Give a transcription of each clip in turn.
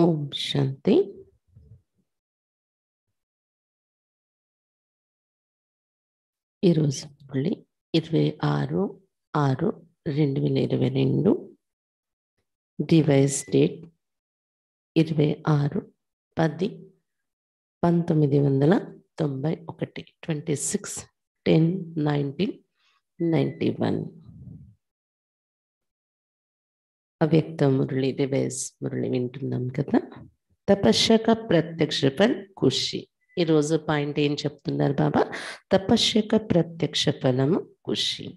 ఓం శాంతి ఈరోజు మళ్ళీ ఇరవై ఆరు ఆరు రెండు వేల ఇరవై రెండు డివైస్ డేట్ ఇరవై ఆరు పది పంతొమ్మిది వందల తొంభై ఒకటి twenty six ten nineteen ninety one. అవ్యక్త మురళి డివైస్ మురళి వింటున్నాం కదా తపస్యక ప్రత్యక్ష ఫల్ ఖుషి ఈరోజు పాయింట్ ఏం చెప్తున్నారు బాబా తపస్యక ప్రత్యక్ష ఫలము ఖుషి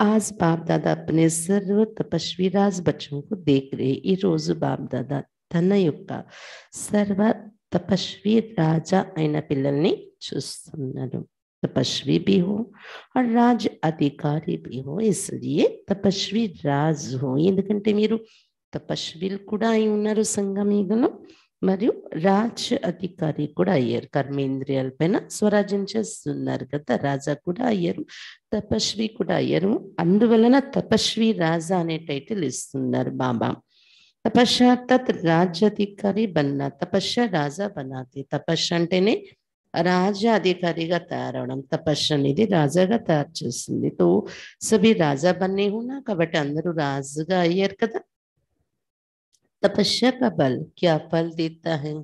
आज बाप दादा अपने सर्व तपस्वी राज बच्चों को देख रहे ఈ రోజు బాప్ దాదా తన యొక్క సర్వ తపస్వి రాజా అయిన పిల్లల్ని చూస్తున్నారు तपस्वी भी हो और राज अधिकारी भी हो इसलिए తపస్వి రాజ్ హో ఎందుకంటే మీరు తపస్విలు కూడా అయి ఉన్నారు సంగమీగలో మరియు రాజ్ అధికారి కూడా అయ్యారు కర్మేంద్రియాల పైన స్వరాజ్యం చేస్తున్నారు కదా రాజా కూడా అయ్యారు తపస్వి కూడా అయ్యారు అందువలన తపస్వి రాజా అనే టైటిల్ ఇస్తున్నారు బాబా తపస్య తత్ రాజ్యాధికారి బన్నా తపస్య రాజా బనాతి తపస్య అంటేనే రాజా అధికారిగా తయారవడం తపస్సు అనేది రాజాగా తయారు చేస్తుంది తో సభి రాజా బన్నే ఉన్నా కాబట్టి అందరూ రాజుగా అయ్యారు కదా तपस्या का बल क्या फल देता है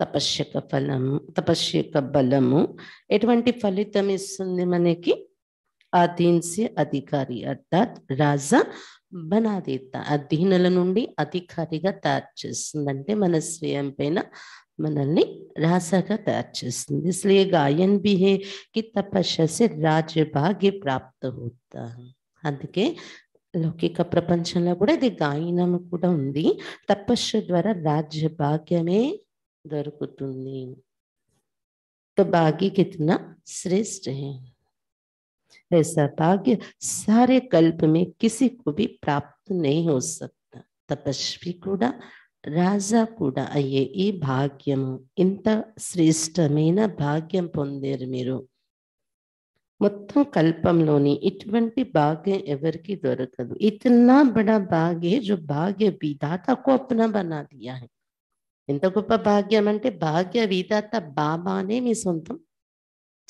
తపస్య ఫలము తపస్య బలము ఎటువంటి ఫలితం ఇస్తుంది మనకి అధీన్సే అధికారి అర్థాత్ రాజా బనాదేత అధీనుల నుండి అధికారిగా తయారు చేస్తుంది అంటే మన స్వయం పైన మనల్ని రాజాగా తయారు చేస్తుంది इसलिए गायन भी है कि तपस्या से राज्य भाग्य प्राप्त होता है అందుకే లౌకిక ప్రపంచంలో కూడా ఇది గాయనం కూడా ఉంది తపస్సు ద్వారా రాజ్య భాగ్యమే దొరుకుతుంది तो भाग्य कितना श्रेष्ठ है ऐसा भाग्य सारे कल्प में किसी को भी प्राप्त नहीं हो सकता తపస్వి కూడా రాజా కూడా అయ్యే ఈ భాగ్యము ఇంత శ్రేష్టమైన భాగ్యం పొందారు మీరు. మొత్తం కల్పంలోని ఇటువంటి భాగ్యం ఎవరికి దొరకదు. ఇతనా బడా భాగ్య జో భాగ్య విధాతకు అప్నా బనా దియా హై ఎంత గొప్ప భాగ్యం అంటే భాగ్య విధాత బాబానే మీ సొంతం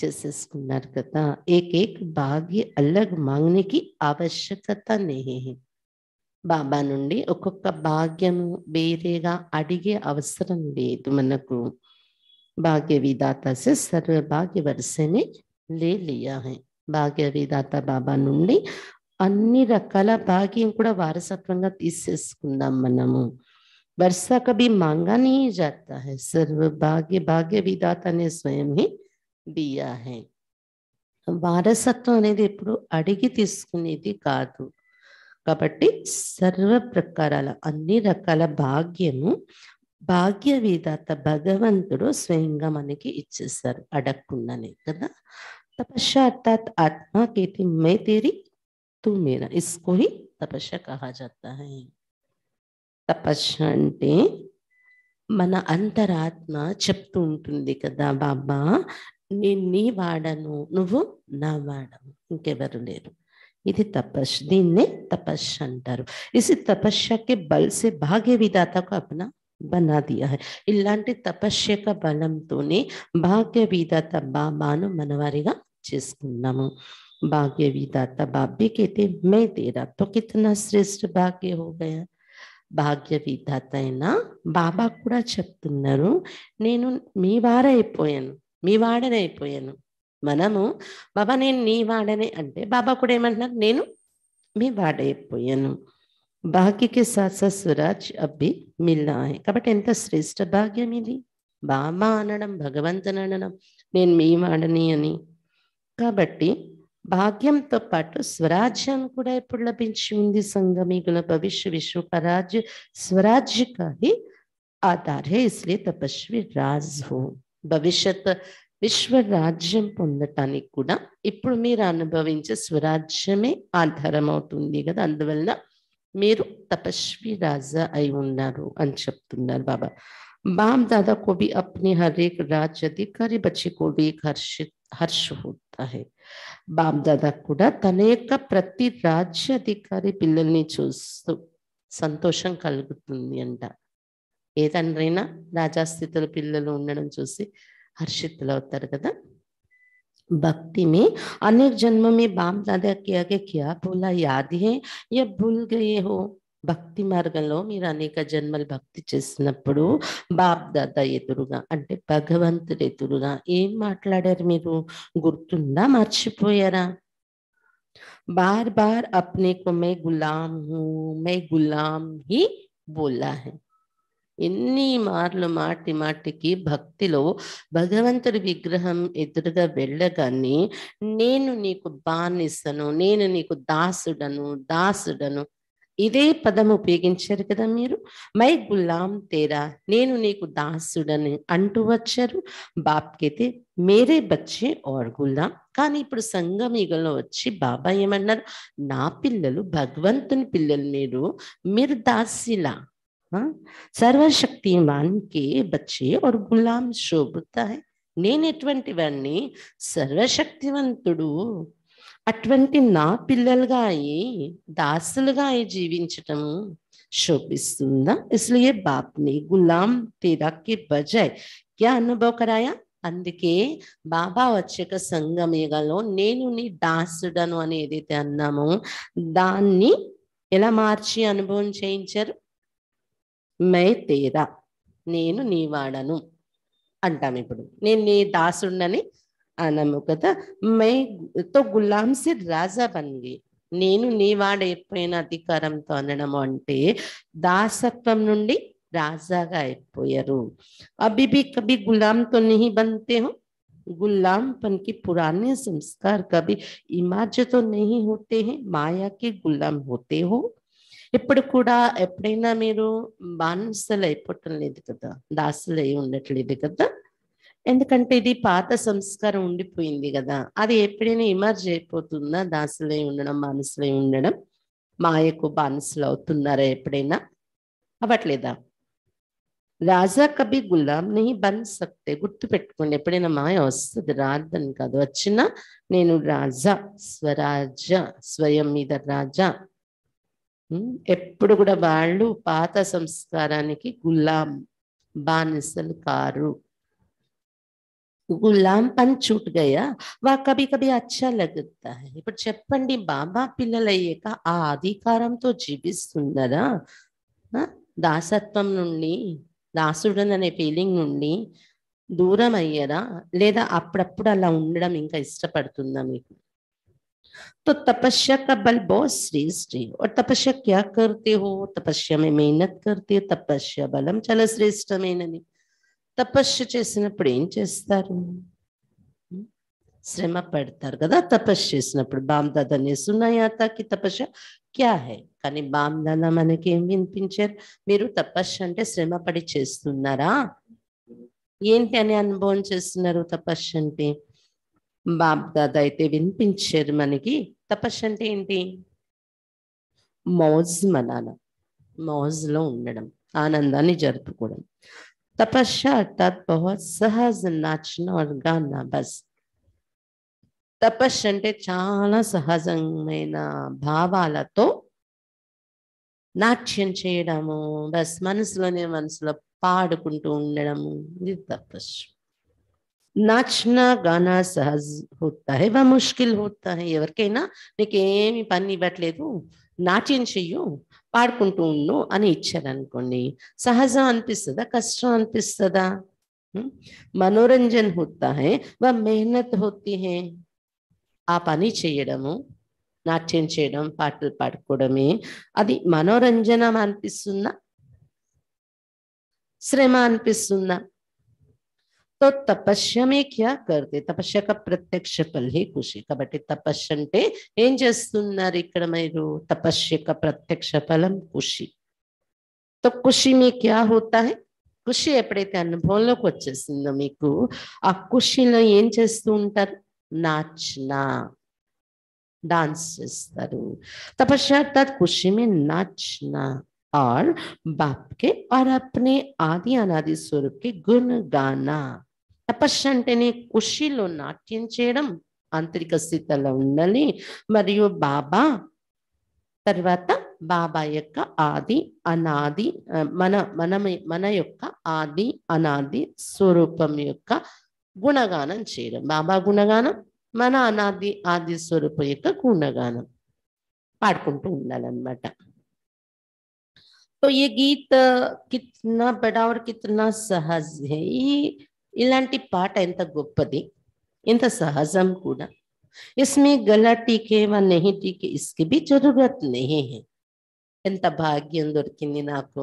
చేసేసుకున్నారు కదా. ఏక్ ఏక్ భాగ్య అల్లగ్ మాంగనికి ఆవశ్యకత నేహే బాబా నుండి ఒక్కొక్క భాగ్యము వేరేగా అడిగే అవసరం లేదు మనకు భాగ్య విధాత సే సర్వ భాగ్య వరుసనే లే లియా హై భాగ్య విధాత బాబా నుండి అన్ని రకాల భాగ్యం కూడా వారసత్వంగా తీసేసుకుందాం మనము वर्षा कभी मांगा नहीं जाता है सर्व भाग्य भाग्य विधाता ने स्वयं ही दिया है వారసత్వం అనేది ఎప్పుడు అడిగి తీసుకునేది కాదు కాబట్టి సర్వ ప్రకారాల అన్ని రకాల భాగ్యము భాగ్య విధాత భగవంతుడు స్వయంగా మనకి ఇచ్చేస్తారు అడగకుండానే కదా? తపస్య అర్థాత్ ఆత్మ కేతి మే తేరి తూ మేరా ఇస్కో హి తపస్య కహా జాతా హై. అంటే మన అంతరాత్మ చెప్తూ ఉంటుంది కదా బాబా నేను నీ వాడను నువ్వు నా వాడను ఇంకెవరు లేరు. ఇది తపస్సు దీన్నే తపస్సు అంటారు ఇసి తపస్యకి బల్ సే భాగ్య విధాతకు అపన బనా దియా హై ఇలాంటి తపస్యక బలంతోనే భాగ్య విధాత బాబాను మనవారిగా చేసుకున్నాము భాగ్య విధాత బాబ్యకైతే మే తేరా తో కితనా శ్రేష్ఠ భాగ్య హో గయా భాగ్య విధాత అయినా బాబా కూడా చెప్తున్నారు నేను మీ వారైపోయాను మీ వాడనైపోయాను మనము బాబా నేను నీ వాడనే అంటే బాబా కూడా ఏమంటున్నారు నేను మీ వాడైపోయాను భాగ్యకి సాస స్వరాజ్ అబ్బి మిల్లా కాబట్టి ఎంత శ్రేష్ట భాగ్యం ఇది బాబా అనడం భగవంతుని అనడం నేను మీ వాడని అని కాబట్టి భాగ్యంతో పాటు స్వరాజ్యం కూడా ఎప్పుడు లభించి ఉంది సంగమీగుల భవిష్య విశ్వ का राज्य स्वराज्य का ही आधार है इसलिए तपस्वी राज हो భవిష్యత్ విశ్వ రాజ్యం పొందటానికి కూడా ఇప్పుడు మీరు అనుభవించే స్వరాజ్యమే ఆధారం అవుతుంది కదా అందువలన మీరు తపస్వి రాజా అయి ఉన్నారు అని చెప్తున్నారు బాబా बाप दादा को भी अपने हर एक राज्य अधिकारी बच्चे को भी एक हर्षित हर्ष होता है బాప్ దాదా కూడా తన యొక్క ప్రతి రాజ్య అధికారి పిల్లల్ని చూస్తూ సంతోషం కలుగుతుంది అంట ఏ తండ్రైనా రాజాస్థితుల పిల్లలు ఉండడం చూసి హర్షితులు అవుతారు కదా भक्ति में अनेक जन्म में बाप दादा के आगे क्या बोला याद है या भूल गए हो భక్తి మార్గంలో మీరు అనేక జన్మలు భక్తి చేసినప్పుడు బాప్ దాదా ఎదురుగా అంటే భగవంతుడు ఎదురుగా ఏం మాట్లాడారు మీరు గుర్తుందా మర్చిపోయారా बार बार अपने को मैं गुलाम हूँ मैं गुलाम ही बोला है ఎన్ని మార్లు మాటి మాటికి భక్తిలో భగవంతుడి విగ్రహం ఎదురుగా వెళ్ళగానే నేను నీకు బానిసను నేను నీకు దాసుడను దాసుడను. ఇదే పదం ఉపయోగించారు కదా మీరు? మై గులాం తేరా నేను నీకు దాసుడని అంటూ వచ్చారు. బాప్కైతే మేరే బచ్చే ఓర్ గులాం. కానీ ఇప్పుడు సంగమీగంలో వచ్చి బాబా ఏమన్నారు? నా పిల్లలు భగవంతుని పిల్లలు మీరు మీరు దాసిలా. సర్వశక్తిమాన్ కే బచ్చే और గులాం శోభుతా है నేను ఎటువంటి వాడిని సర్వశక్తివంతుడు అటువంటి నా పిల్లలుగా అయి దాసులుగా అయి జీవించటము శోభిస్తుందా ఇస్లియే బాప్ని గులాం తేరా కే బజాయ్ క్యా అనుభవ కరాయా అందుకే బాబా వచ్చాక సంగమేగలో నేను నీ దాసుడను అని ఏదైతే అన్నామో దాన్ని ఎలా మార్చి అనుభవం చేయించారు మై తేరా నేను నీ వాడను అంటాం ఇప్పుడు నేను నీ దాసుడని అనము కదా మై తో గులాం సే రాజా బన్గి నేను నీ వాడైపోయిన అధికారంతో అనడము అంటే దాసత్వం నుండి రాజాగా అయిపోయారు అభి भी कभी गुलाम तो नहीं बनते हो गुलामपन के पुराने संस्कार कभी इमाज तो नहीं होते हैं माया के गुलाम होते हो ఇప్పుడు కూడా ఎప్పుడైనా మీరు బానిసలు అయిపోవటం లేదు కదా? దాసులు అయి ఉండట్లేదు కదా? ఎందుకంటే ఇది పాత సంస్కారం ఉండిపోయింది కదా? అది ఎప్పుడైనా ఇమర్జ్ అయిపోతుందా? దాసులై ఉండడం బానిసలై ఉండడం మాయకు బానిసలు అవుతున్నారా ఎప్పుడైనా? అవ్వట్లేదా? రాజా కభీ గులాం నీ బన్ సక్తే గుర్తు పెట్టుకోండి ఎప్పుడైనా మాయ వస్తుంది రాదని కాదు. వచ్చినా నేను రాజా స్వరాజ స్వయం మీద రాజా. ఎప్పుడు కూడా వాళ్ళు పాత సంస్కారానికి గులాం బానిసలు కారు గులాంపన్ छूट गया వా కభీ కభీ అచ్చా లగుతా హై ఇప్పుడు చెప్పండి బాబా పిల్లలయ్యాక ఆ అధికారంతో జీవిస్తున్నారా ఆ, దాసత్వం నుండి దాసుడననే ఫీలింగ్ నుండి దూరం అయ్యారా లేదా అప్పుడప్పుడు అలా ఉండడం ఇంకా ఇష్టపడుతుందా మీకు तो तपस्या का बल बहुत श्रेष्ठ है और तपस्या क्या करते हो तपस्या में मेहनत करते हो तपस्या బలం చాలా శ్రేష్టమైనది తపస్సు చేసినప్పుడు ఏం చేస్తారు శ్రమ పడతారు కదా తపస్సు చేసినప్పుడు బామ్ దాదాని సున్నాయాతకి తపస్య క్యా హై కానీ బామ్ దాదా మనకి ఏం వినిపించారు మీరు తపస్సు అంటే శ్రమ పడి చేస్తున్నారా ఏంటి అని అనుభవం చేస్తున్నారు తపస్సు అంటే బాబ్దాద అయితే వినిపించారు మనకి. తపస్సు అంటే ఏంటి? మౌజ్ మనాన. మౌజ్లో ఉండడం ఆనందాన్ని జరుపుకోవడం. తపస్య అర్థాత్ బహుత్ సహజ్ నాచన और గానా బస్. తపస్సు అంటే చాలా సహజమైన భావాలతో నాట్యం చేయడము బస్. మనసులోనే మనసులో పాడుకుంటూ ఉండడము. ఇది తపస్సు. నాచనా గానా సహజ్ హోతా వా ముష్కిల్ హోతా ఎవరికైనా నీకేమి పని ఇవ్వట్లేదు నాట్యం చెయ్యు పాడుకుంటూ ఉండు అని ఇచ్చారనుకోండి సహజం అనిపిస్తుందా కష్టం అనిపిస్తుందా మనోరంజన్ హోతా వా మెహనత్ హోతీ ఆ పని చేయడము నాట్యం చేయడం పాటలు పాడుకోవడమే అది మనోరంజనం అనిపిస్తుందా శ్రమ అనిపిస్తుందా तो तपस्या में क्या करते తపస్య का ప్రత్యక్ష ఫల్ హే ఖుషి కాబట్టి తపస్సు అంటే ఏం చేస్తున్నారు ఇక్కడ మీరు తపస్య యొక్క ప్రత్యక్ష ఫలం ఖుషి तो ఖుషి में क्या होता है ఖుషి ఎప్పుడైతే అనుభవంలోకి వచ్చేసిందో మీకు ఆ ఖుషిలో ఏం చేస్తూ ఉంటారు నాచనా डांस చేస్తారు तपस्या अर्थात खुशी में नाचना और बाप के और अपने आदि अनादि स्वरूप के गुण गाना తపస్సు అంటేనే ఖుషిలో నాట్యం చేయడం ఆంతరిక స్థితిలో ఉండాలి మరియు బాబా తర్వాత బాబా యొక్క ఆది అనాది ఆ, మన మన మన యొక్క ఆది అనాది స్వరూపం యొక్క గుణగానం చేయడం బాబా గుణగానం మన అనాది ఆది స్వరూపం యొక్క గుణగానం పాడుకుంటూ ఉండాలన్నమాట तो ये गीत कितना बड़ा और कितना सहज है ఈ ఇలాంటి పాట ఎంత గొప్పది ఎంత సహజం కూడా इसमें गला टीके व नहीं टीके इसकी भी जरूरत नहीं है ఎంత భాగ్యం దొరికింది నాకు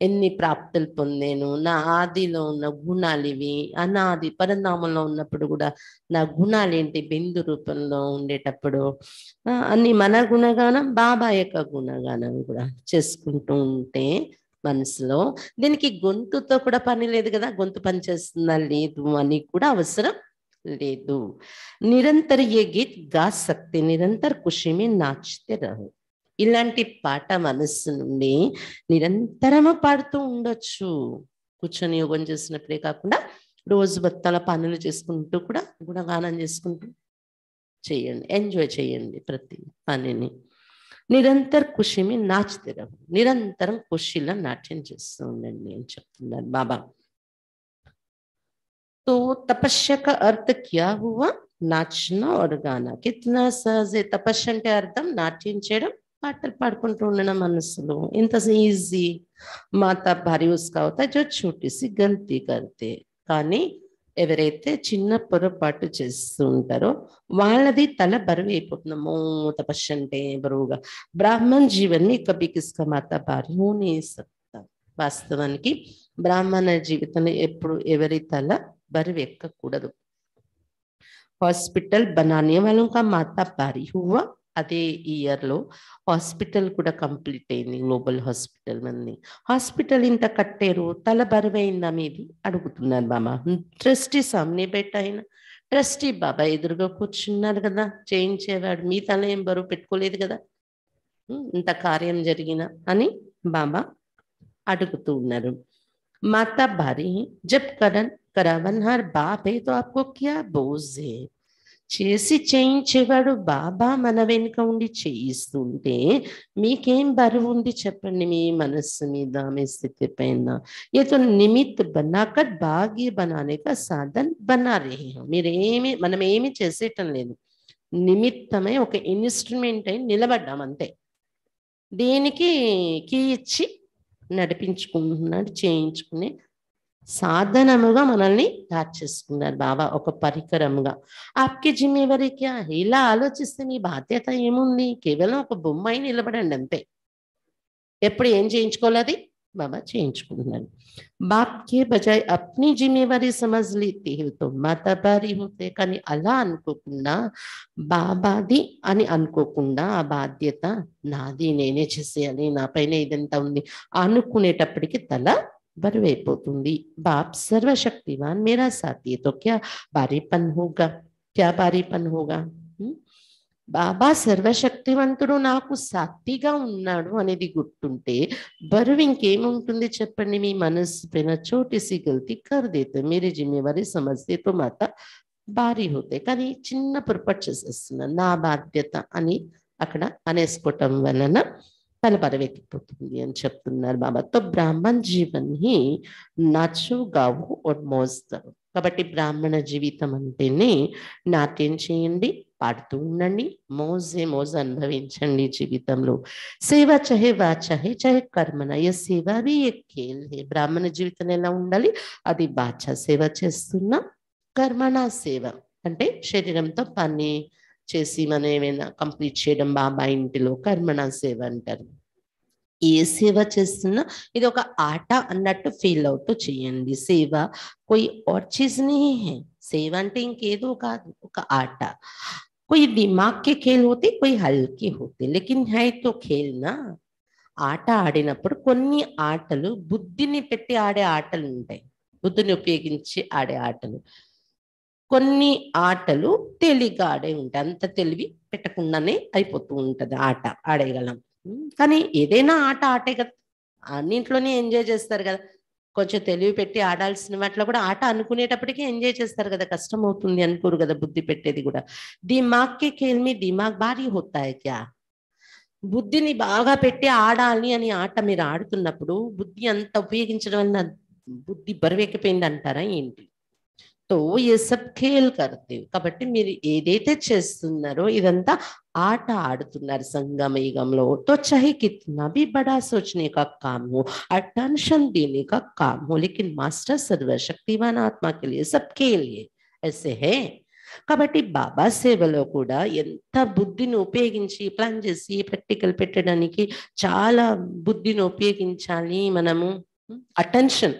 ఎన్ని ప్రాప్తులు పొందాను నా ఆదిలో ఉన్న గుణాలు ఇవి అనాది పరిణామంలో ఉన్నప్పుడు కూడా నా గుణాలు ఏంటి బిందు రూపంలో ఉండేటప్పుడు ఆ, అన్ని మన గుణగానం బాబా యొక్క గుణగానం కూడా చేసుకుంటూ ఉంటే మనసులో. దీనికి గొంతుతో కూడా పని లేదు కదా గొంతు పని చేస్తుందా లేదు అని కూడా అవసరం లేదు. నిరంతర ఏ గీత్గా శక్తి నిరంతర ఖుషి నాచితే రహు ఇలాంటి పాట మనస్సు నుండి నిరంతరము పాడుతూ ఉండొచ్చు. కూర్చొని యోగం చేసినప్పుడే కాకుండా రోజు బత్తాల పనులు చేసుకుంటూ కూడా గుణగానం చేసుకుంటూ చేయండి. ఎంజాయ్ చేయండి ప్రతి పనిని. నిరంతర ఖుషిమి నాచితే రహు నిరంతరం ఖుషిలో నాట్యం చేస్తూ ఉండండి అని చెప్తున్నారు బాబా तो तपस्या का अर्थ क्या हुआ నాచన और गाना कितना सहज है తపస్య అంటే అర్థం నాట్యం చేయడం పాటలు పాడుకుంటూ ఉండడం మనసులో ఇంత ఈజీ మాతా భారీ ఉస్కా అవుతా జో छोटी सी गलती करते కానీ ఎవరైతే చిన్న పొరపాటు చేస్తూ ఉంటారో వాళ్ళది తల బరువు అయిపోతుందమ్మో తపస్య అంటే బరువుగా. బ్రాహ్మణ్ జీవన్ని కబికిస్క మాత మాతా భారీ వాస్తవానికి బ్రాహ్మణ జీవితంలో ఎప్పుడు ఎవరి తల బరువు ఎక్కకూడదు. హాస్పిటల్ బనానే వాళ్ళం మాత భార్య భారీ హువా అదే ఇయర్ లో హాస్పిటల్ కూడా కంప్లీట్ అయింది గ్లోబల్ హాస్పిటల్ మంది హాస్పిటల్ ఇంత కట్టారు తల బరువైందా మీది అడుగుతున్నారు బాబా ట్రస్టీ సామ్నే పెట్టాయిన ట్రస్టీ బాబా ఎదురుగా కూర్చున్నారు కదా చేయించేవాడు మీ తల ఏం బరువు పెట్టుకోలేదు కదా ఉమ్, ఇంత కార్యం జరిగిన అని బాబా అడుగుతూ ఉన్నారు माता भारी है जब करण करावनहार बाप है तो आपको क्या बोझ है చేసి చేయించేవాడు బాబా మన వెనుక ఉండి చేయిస్తుంటే మీకేం బరువు ఉంది చెప్పండి మీ మనస్సు మీద మీ స్థితి పైన? ఏదో నిమిత్ బనాకర్ భాగ్య బనానే సాధన్ బనా రే మీరేమి మనం ఏమి చేసేయటం లేదు. నిమిత్తమై ఒక ఇన్స్ట్రుమెంట్ అయి నిలబడ్డాం అంతే. దేనికి కీ ఇచ్చి నడిపించుకుంటున్నాడు చేయించుకునే సాధనముగా మనల్ని దాచేసుకున్నారు చేసుకున్నారు బాబా ఒక పరికరముగా. ఆప్కి జిమ్మేవారి ఇలా ఆలోచిస్తే మీ బాధ్యత ఏముంది? కేవలం ఒక బొమ్మాయి నిలబడండి అంతే. ఎప్పుడు ఏం చేయించుకోవాలి బాబా చేయించుకుంటున్నాను. బాప్ కే బజాయ్ అప్ని జిమ్మేవారి సమజ్లీ తీరుతో మత మాతాబారి హోతే కానీ అలా అనుకోకుండా బాబాది అని అనుకోకుండా ఆ బాధ్యత నాది నేనే చేసేయాలి నా పైన ఇదంతా ఉంది అనుకునేటప్పటికి తల बाप सर्वशक्तिमान मेरा साथ दिए तो क्या बारीपन होगा? क्या बारीपन होगा? हम्म? बाबा सर्वशक्तिवंतु सात्तिगाटे बरवे मन पैन सी गलती कर देते, मेरे जिम्मे समझते तो माता भारी होते। चिन्ह पुरपा ना बाध्यता अकड़ अने वाला ना తల పరవెక్కిపోతుంది అని చెప్తున్నారు బాబా. తో బ్రాహ్మణ్ జీవన్ హి నాచు గావు మోస్తారు. కాబట్టి బ్రాహ్మణ జీవితం అంటేనే నాట్యం చేయండి పాడుతూ ఉండండి మోజే మోజ అనుభవించండి జీవితంలో. సేవ చహే వా చహే చహే కర్మన ఏ సేవ బి ఎక్ బ్రాహ్మణ జీవితం ఎలా ఉండాలి? అది బాచ సేవ చేస్తున్నా కర్మణ సేవ. అంటే శరీరంతో పని చేసి మనం ఏమైనా కంప్లీట్ చేయడం బాబా ఇంటిలో కర్మణ సేవ అంటారు ఏ సేవ చేస్తున్నా ఇది ఒక ఆట అన్నట్టు ఫీల్ అవుతూ చేయండి సేవ कोई और चीज नहीं है సేవ అంటే ఇంకేదో కాదు ఒక ఆట कोई दिमाग के खेल होते कोई हल्के होते लेकिन है तो खेल ना ఆట ఆడినప్పుడు కొన్ని ఆటలు బుద్ధిని పెట్టి ఆడే ఆటలు ఉంటాయి బుద్ధిని ఉపయోగించి ఆడే ఆటలు కొన్ని ఆటలు తెలివిగా ఆడే ఉంటాయి. అంత తెలివి పెట్టకుండానే అయిపోతూ ఉంటది ఆట ఆడేయగలం. కానీ ఏదైనా ఆట ఆటే కదా. అన్నింట్లోనే ఎంజాయ్ చేస్తారు కదా. కొంచెం తెలివి పెట్టి ఆడాల్సిన వాటిలో కూడా ఆట అనుకునేటప్పటికీ ఎంజాయ్ చేస్తారు కదా. కష్టం అవుతుంది అనుకోరు కదా బుద్ధి పెట్టేది కూడా. దిమాగ్ కే దిమాగ్ భారీ హోతా క్యా. బుద్ధిని బాగా పెట్టి ఆడాలి అని ఆట మీరు ఆడుతున్నప్పుడు బుద్ధి అంత ఉపయోగించడం వల్ల బుద్ధి బరువెక్కిపోయింది అంటారా ఏంటి? తో ఏ సబ్ ఖేల్ కర్తే కాబట్టి మీరు ఏదైతే చేస్తున్నారో ఇదంతా ఆట ఆడుతున్నారు సంగమయుగంలో तो चाहे कितना भी बड़ा सोचने का काम हो अटेंशन देने का काम हो लेकिन मास्टर सर्वशक्तिवान आत्मा के लिए सबके लिए ऐसे है కాబట్టి బాబా సేవలో కూడా ఎంత బుద్ధిని ఉపయోగించి ప్లాన్ చేసి ప్రాక్టికల్ పెట్టడానికి చాలా బుద్ధిని ఉపయోగించాలి మనము అటెన్షన్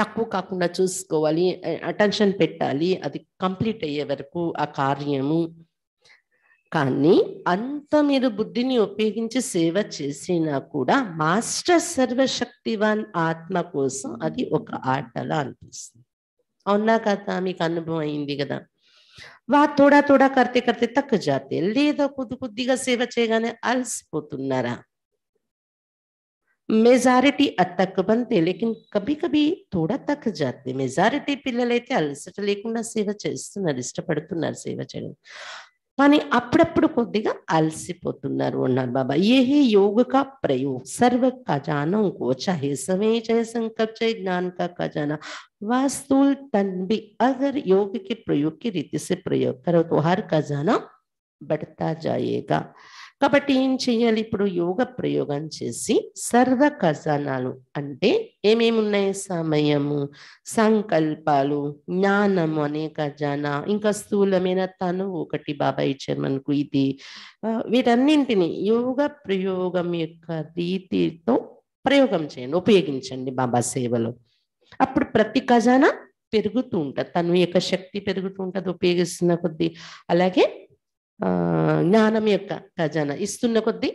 తక్కువ కాకుండా చూసుకోవాలి అటెన్షన్ పెట్టాలి. అది కంప్లీట్ అయ్యే వరకు ఆ కార్యము. కానీ అంత మీరు బుద్ధిని ఉపయోగించి సేవ చేసినా కూడా మాస్టర్ సర్వశక్తివాన్ ఆత్మ కోసం అది ఒక ఆటలా అనిపిస్తుంది. అవునా కదా? మీకు అనుభవం అయింది కదా? వా తోడా తోడా కర్తే కర్తే తక్కువ జాతే. లేదా కొద్ది కొద్దిగా సేవ చేయగానే అలసిపోతున్నారా? మెజారిటీ అతక్ బంతే లేకిన్ కభీ కభీ తోడా తక్ జాతే మెజారిటీ పిల్లలైతే అలసట లేకుండా సేవ చేస్తున్నారు ఇష్టపడుతున్నారు సేవ చేయడం కానీ అప్పుడప్పుడు కొద్దిగా అలసిపోతున్నారు అన్నారు బాబా ఏ योग का प्रयोग सर्व खजानों को चाहे समय चाहे संकल्प चाहे ज्ञान का खजाना वास्तुल तन भी अगर योग के प्रयोग की रीति से प्रयोग करो तो हर खजाना बढ़ता जाएगा కాబట్టి ఏం చేయాలి? ఇప్పుడు యోగ ప్రయోగం చేసి సర్వ ఖజానాలు అంటే ఏమేమి ఉన్నాయి సమయము సంకల్పాలు జ్ఞానము అనే ఖజానా ఇంకా స్థూలమైన తను ఒకటి బాబా ఇచ్చారు మనకు ఇది వీటన్నింటినీ యోగ ప్రయోగం యొక్క రీతితో ప్రయోగం చేయండి ఉపయోగించండి బాబా సేవలో. అప్పుడు ప్రతి ఖజానా పెరుగుతూ ఉంటుంది తను యొక్క శక్తి పెరుగుతూ ఉంటుంది ఉపయోగిస్తున్న కొద్దీ. అలాగే జ్ఞానం యొక్క ఖజానా ఇస్తున్న కొద్దీ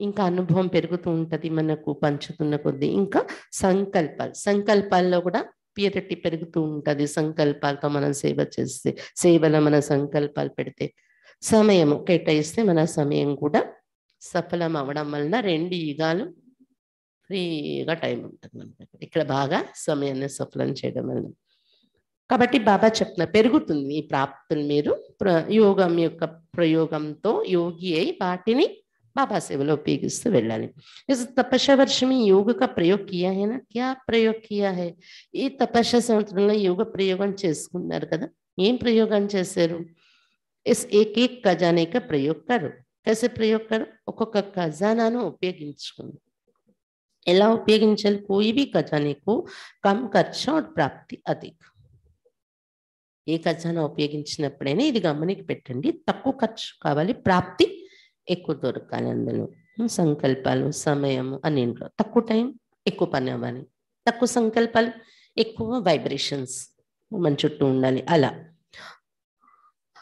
ఇంకా అనుభవం పెరుగుతూ ఉంటుంది మనకు పంచుతున్న కొద్దీ. ఇంకా సంకల్పాలు సంకల్పాల్లో కూడా ప్యూరిటీ పెరుగుతూ ఉంటుంది. సంకల్పాలతో మనం సేవ చేస్తే సేవలో మన సంకల్పాలు పెడితే సమయం కేటాయిస్తే మన సమయం కూడా సఫలం అవడం వలన రెండు యుగాలు ఫ్రీగా టైం ఉంటుంది మనకి. ఇక్కడ బాగా సమయాన్ని సఫలం చేయడం వలన. కాబట్టి బాబా చెప్తున్న పెరుగుతుంది ఈ ప్రాప్తులు మీరు యోగం యొక్క ప్రయోగంతో యోగి అయి వాటిని బాబా సేవలో ఉపయోగిస్తూ వెళ్ళాలి ఇస్ తపస్య వర్షం में योग का प्रयोग किया है ना क्या प्रयोग किया है ఈ తపస్య సంవత్సరంలో యోగ ప్రయోగం చేసుకున్నారు కదా ఏం ప్రయోగం చేశారు ఇస్ ఏక్ ఏక్ ఖజానే కా ప్రయోగ్ కరు कैसे ప్రయోగ్ కరు ఒక్కొక్క ఖజానాను ఉపయోగించుకుంది ఎలా ఉపయోగించాలి कोई भी खजाने को कम खर्चा और प्राप्ति अधिक ఏ ఖజానా ఉపయోగించినప్పుడైనా ఇది గమనికి పెట్టండి తక్కువ ఖర్చు కావాలి ప్రాప్తి ఎక్కువ దొరకాలి అందులో ఉం, సంకల్పాలు సమయము అన్నింట్లో తక్కువ టైం ఎక్కువ పని అవ్వాలి తక్కువ సంకల్పాలు ఎక్కువ వైబ్రేషన్స్ మన చుట్టూ ఉండాలి అలా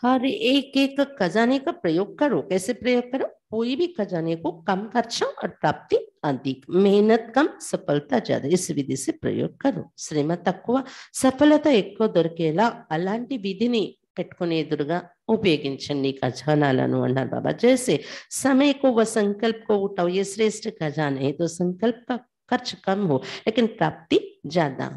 हर एक एक खजाने का प्रयोग करो कैसे प्रयोग करो कोई भी खजाने को कम खर्चा और प्राप्ति अधिक मेहनत कम सफलता ज्यादा इस विधि से प्रयोग करो శ్రమ తక్కువ సఫలత ఎక్కువ దొరికేలా అలాంటి విధిని పెట్టుకునే ఎదురుగా ఉపయోగించండి ఈ ఖజానాలను అన్నారు బాబా जैसे समय को व संकल्प को उठाओ ये श्रेष्ठ खजाना है तो संकल्प का खर्च कम हो लेकिन प्राप्ति ज्यादा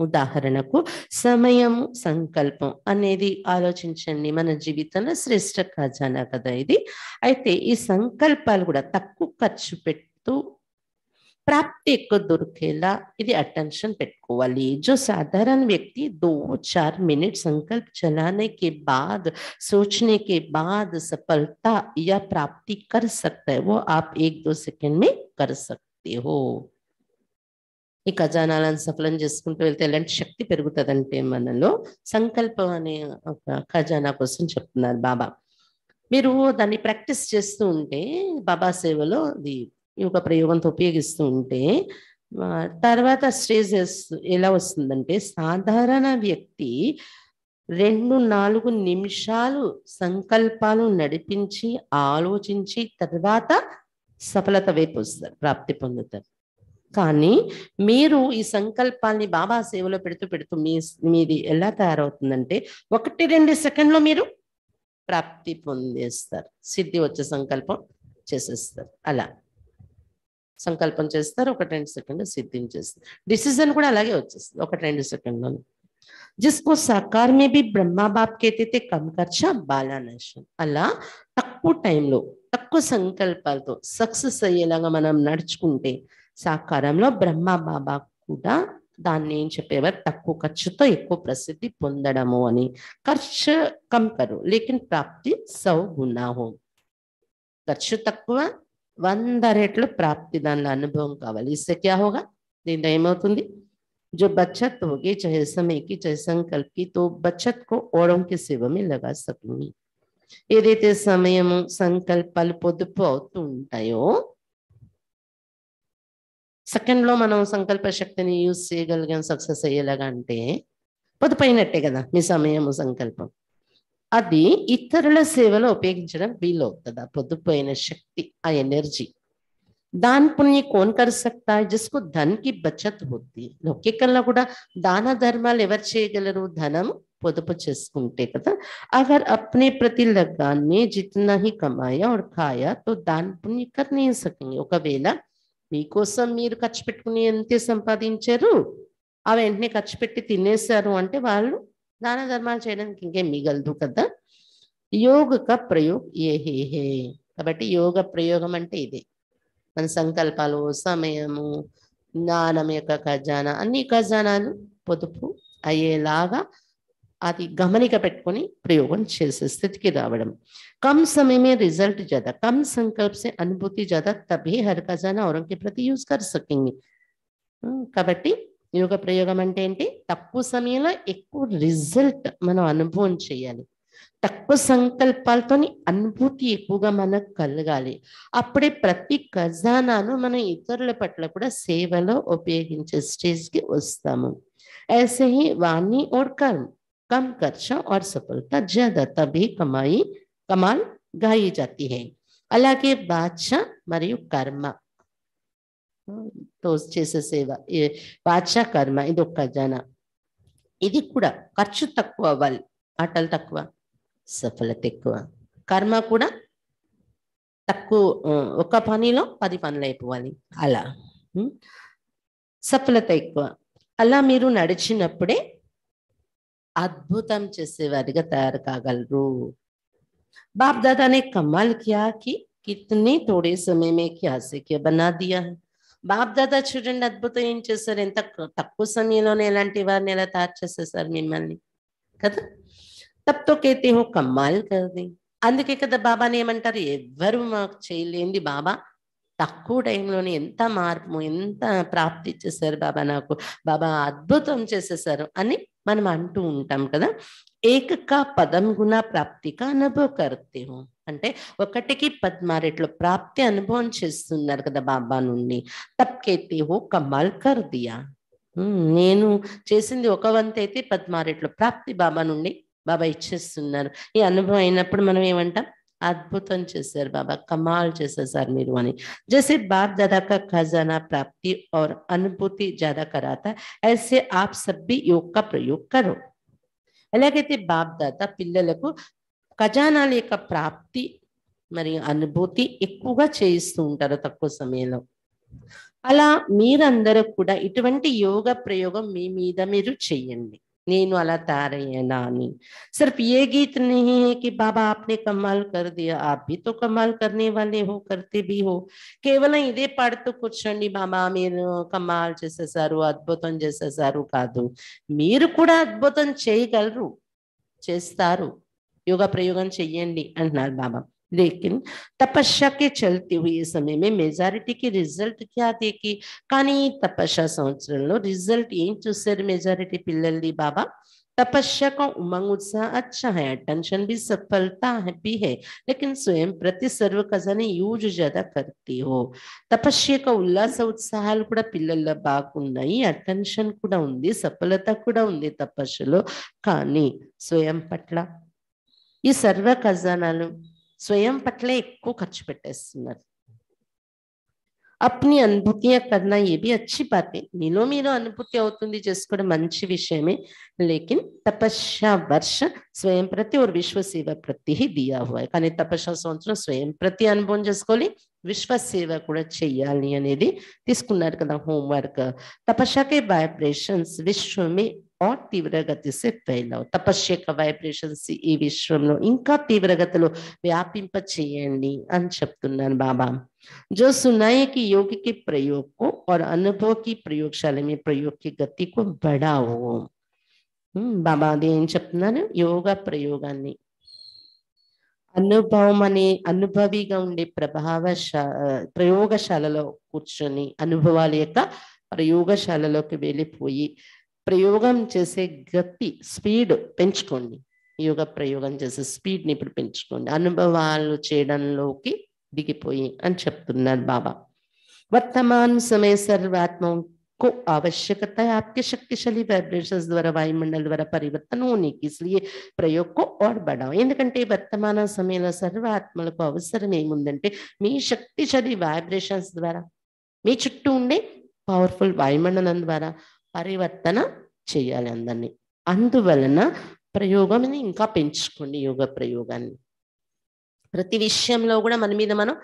ఉదాహరణకు సమయం సంకల్పం అనేది ఆలోచించండి మన జీవితంలో శ్రేష్ట ఖజానా కదా ఇది అయితే ఈ సంకల్పాలు కూడా తక్కువ ఖర్చు పెడుతూ ప్రాప్తి ఎక్కువ దొరికేలా ఇది అటెన్షన్ పెట్టుకోవాలి जो साधारण व्यक्ति दो चार मिनट संकल्प चलाने के बाद सोचने के बाद सफलता या प्राप्ति कर सकता है वो आप एक दो सेकंड में कर सकते हो ఈ ఖజానాలను సఫలం చేసుకుంటూ వెళ్తే ఎలాంటి శక్తి పెరుగుతుందంటే మనలో సంకల్పం అనే ఒక ఖజానా కోసం చెప్తున్నారు బాబా. మీరు దాన్ని ప్రాక్టీస్ చేస్తూ ఉంటే బాబా సేవలో అది ఈ ఒక ప్రయోగంతో ఉపయోగిస్తూ ఉంటే తర్వాత స్టేజ్ ఎలా వస్తుందంటే సాధారణ వ్యక్తి రెండు నాలుగు నిమిషాలు సంకల్పాలు నడిపించి ఆలోచించి తర్వాత సఫలత వైపు వస్తారు ప్రాప్తి పొందుతారు. కానీ మీరు ఈ సంకల్పాన్ని బాబా సేవలో పెడుతూ పెడుతూ మీ మీది ఎలా తయారవుతుందంటే ఒకటి రెండు సెకండ్లో మీరు ప్రాప్తి పొందేస్తారు సిద్ధి వచ్చే సంకల్పం చేసేస్తారు అలా సంకల్పం చేస్తారు ఒకటి రెండు సెకండ్ సిద్ధించేస్తారు డిసిజన్ కూడా అలాగే వచ్చేస్తుంది ఒకటి రెండు సెకండ్లో जिसको साकार में भी ब्रह्मा बाप कहते थे कम खर्चा बाला नशन అలా తక్కువ టైంలో తక్కువ సంకల్పాలతో సక్సెస్ అయ్యేలాగా మనం నడుచుకుంటే సాకారంలో బ్రహ్మ బాబా కూడా దాన్ని ఏం చెప్పేవారు తక్కువ ఖర్చుతో ఎక్కువ ప్రసిద్ధి పొందడము అని ఖర్చు కమ్ కరు లేకిన్ ప్రాప్తి సౌ గుణా హో ఖర్చు తక్కువ వంద రెట్లు ప్రాప్తి దానిలో అనుభవం కావాలి ఇస్తే క్యా హోగా దీంతో ఏమవుతుంది जो बचत होगी चाहे समय की चाहे संकल्प की तो बचत को औरों की सेवा में लगा सकूंगी ఏదైతే సమయము సంకల్పాలు పొదుపు అవుతూ ఉంటాయో సెకండ్ లో మనం సంకల్ప శక్తిని యూజ్ చేయగలిగాం సక్సెస్ అయ్యేలాగా అంటే పొదుపు అయినట్టే కదా మీ సమయము సంకల్పం అది ఇతరుల సేవలో ఉపయోగించడం వీలవుతుంది ఆ పొదుపు అయిన శక్తి ఆ ఎనర్జీ दान पुण्य कौन कर सकता है जिसको धन की बचत होती है లౌకికంలో కూడా దాన ధర్మాలు ఎవరు చేయగలరు ధనం పొదుపు చేసుకుంటే కదా అగర్ అప్నే ప్రతి लगाने जितना ही कमाया और खाया तो दान पुण्य कर नहीं सकेंगे ఒకవేళ మీకోసం మీరు ఖర్చు పెట్టుకుని ఎంతే సంపాదించారు? ఆ వెంటనే ఖర్చు పెట్టి తినేశారు అంటే వాళ్ళు దాన ధర్మాలు చేయడానికి ఇంకేం మిగలదు కదా? యోగ కా ప్రయోగ్ ఏ హే హే. కాబట్టి యోగ ప్రయోగం అంటే ఇదే. మన సంకల్పాలు సమయము జ్ఞానం యొక్క ఖజానా అన్ని ఖజానాలు పొదుపు అయ్యేలాగా అది గమనిక పెట్టుకొని ప్రయోగం చేసే స్థితికి రావడం कम समय में रिजल्ट ज्यादा कम संकल्प से अनुभूति ज्यादा तभी हर खजाना औरों के प्रति यूज कर सकेंगे కాబట్టి యోగ ప్రయోగం అంటే ఏంటి తక్కువ సమయంలో ఎక్కువ రిజల్ట్ మనం అనుభవం చేయాలి తక్కువ సంకల్పాలతోని అనుభూతి ఎక్కువగా మనకు కలగాలి అప్పుడే ప్రతి ఖజానాను మనం ఇతరుల పట్ల కూడా సేవలో ఉపయోగించే స్టేజ్కి వస్తాము ऐसे ही वाणी और कर्म कम खर्चा और सफलता ज्यादा तभी कमाई కమాల్ గాయి జాతి హై అలాగే వాచ మరియు కర్మ తో చేసే సేవ వాచ కర్మ ఇది ఒక ఖజానా ఇది కూడా ఖర్చు తక్కువ అవ్వాలి ఆటలు తక్కువ సఫలత ఎక్కువ కర్మ కూడా తక్కువ ఒక పనిలో పది పనులు అయిపోవాలి అలా సఫలత ఎక్కువ అలా మీరు నడిచినప్పుడే అద్భుతం చేసేవారిగా తయారు కాగలరు बाप दादा ने कमाल किया कि कितने थोड़े समय में क्या से क्या बना दिया है బాప్ దాదా చూడండి అద్భుతం ఏం చేశారు ఎంత తక్కువ సమయంలోనే ఎలాంటి వారిని ఎలా తయారు చేసేసారు మిమ్మల్ని కదా తప్తో కేతే హో కమ్మాల్ కది అందుకే కదా బాబాని ఏమంటారు ఎవ్వరు మాకు చేయలేంది బాబా తక్కువ టైంలోనే ఎంత మార్పు ఎంత ప్రాప్తి చేశారు బాబా నాకు బాబా అద్భుతం చేసేసారు అని మనం అంటూ ఉంటాం కదా ఏకక పదం గుణ ప్రాప్తిక అనుభవ కర్తే అంటే ఒకటికి పద్మారెట్లు ప్రాప్తి అనుభవం చేస్తున్నారు కదా బాబా నుండి. తప్కేతే ఓ కమాల్ కర్ దియా. నేను చేసింది ఒక వంత అయితే పద్మారెట్లు ప్రాప్తి బాబా నుండి బాబా ఇచ్చేస్తున్నారు. ఈ అనుభవం అయినప్పుడు మనం ఏమంటాం? అద్భుతం చేశారు బాబా కమాల్ చేసేసారు మీరు అని जैसे बाप दादा का खजाना प्राप्ति और अनुभूति ज्यादा कराता ऐसे आप सब भी योग का प्रयोग करो ఎలాగైతే బాప్ దాత పిల్లలకు ఖజానాల యొక్క ప్రాప్తి మరియు అనుభూతి ఎక్కువగా చేయిస్తూ ఉంటారు తక్కువ సమయంలో అలా మీరందరూ కూడా ఇటువంటి యోగ ప్రయోగం మీ మీద మీరు చెయ్యండి నేను అలా తయారయ్యానా అని सिर्फ ये गीत नहीं है कि बाबा आपने कमाल कर दिया आप भी तो कमाल करने वाले हो करते भी हो కేవలం ఇదే పాడుతూ కూర్చోండి బాబా మీరు కమాల్ చేసేసారు అద్భుతం చేసేసారు కాదు మీరు కూడా అద్భుతం చేయగలరు చేస్తారు యోగ ప్రయోగం చెయ్యండి అంటున్నారు బాబా लेकिन तपस्या के चलते हुए समय में मेजॉरिटी की रिजल्ट क्या देखी కానీ తపస్య సంవత్సరంలో రిజల్ట్ ఏం చూసారు మెజారిటీ పిల్లల్ని బాబా तपस्या का उमंग उत्साह अच्छा है टेंशन भी सफलता है भी है लेकिन स्वयं प्रति सर्व खजाने యూజ్ ज्यादा करती हो తపస్య యొక్క ఉల్లాస ఉత్సాహాలు కూడా పిల్లల్లో బాగున్నాయి అటెన్షన్ కూడా ఉంది సఫలత కూడా ఉంది తపస్సులో కానీ స్వయం పట్ల ఈ సర్వ ఖజానాలు స్వయం పట్లే ఎక్కువ ఖర్చు పెట్టేస్తున్నారు. అప్ని అనుభూతి కన్నా ఏది అచ్చి బాతే మీలో మీరు అనుభూతి అవుతుంది చేసుకోవడం మంచి విషయమే. లేకిన్ తపస్య వర్ష స్వయం ప్రతి ఒక విశ్వసేవ ప్రతి దియా హోయ్ కానీ తపస్య సంవత్సరం స్వయం ప్రతి అనుభవం చేసుకోవాలి. విశ్వసేవ కూడా చెయ్యాలి అనేది తీసుకున్నారు కదా హోంవర్క్. తపస్యకే వైబ్రేషన్స్ విశ్వమే विश्व में और तीव्र गति से फैलाओ తపస్య యొక్క వైబ్రేషన్స్ ఈ విశ్వంలో ఇంకా తీవ్రగతిలో వ్యాపింప చేయండి అని చెప్తున్నాను బాబా जो सुनाए कि योग के प्रयोग को और अनुभव की प्रयोगशाला में प्रयोग की गति को बढ़ाओ ఉమ్, బాబా అది ఏం చెప్తున్నారు యోగ ప్రయోగాన్ని అనుభవం అనే అనుభవిగా ఉండే ప్రభావశ ప్రయోగశాలలో కూర్చొని అనుభవాల యొక్క ప్రయోగశాలలోకి వెళ్ళిపోయి ప్రయోగం చేసే గతి స్పీడ్ పెంచుకోండి యోగ ప్రయోగం చేసే స్పీడ్ని ఇప్పుడు పెంచుకోండి అనుభవాలు చేయడంలోకి దిగిపోయి అని చెప్తున్నారు బాబా వర్తమాన్ సమయ सर्वात्माओं को आवश्यकता है आपके शक्तिशाली वाइब्रेशंस द्वारा वायुमंडल द्वारा परिवर्तन होने की इसलिए ప్రయోగ్ కో और बढ़ाओ ఎందుకంటే వర్తమాన సమయంలో సర్వ ఆత్మలకు అవసరం ఏముందంటే మీ శక్తిశాలి వైబ్రేషన్స్ ద్వారా మీ చుట్టూ ఉండే పవర్ఫుల్ వాయుమండలం ద్వారా పరివర్తన చేయాలి అందరినీ అందువలన ప్రయోగం ఇంకా పెంచుకోండి యోగ ప్రయోగాన్ని ప్రతి విషయంలో కూడా మన మీద మనం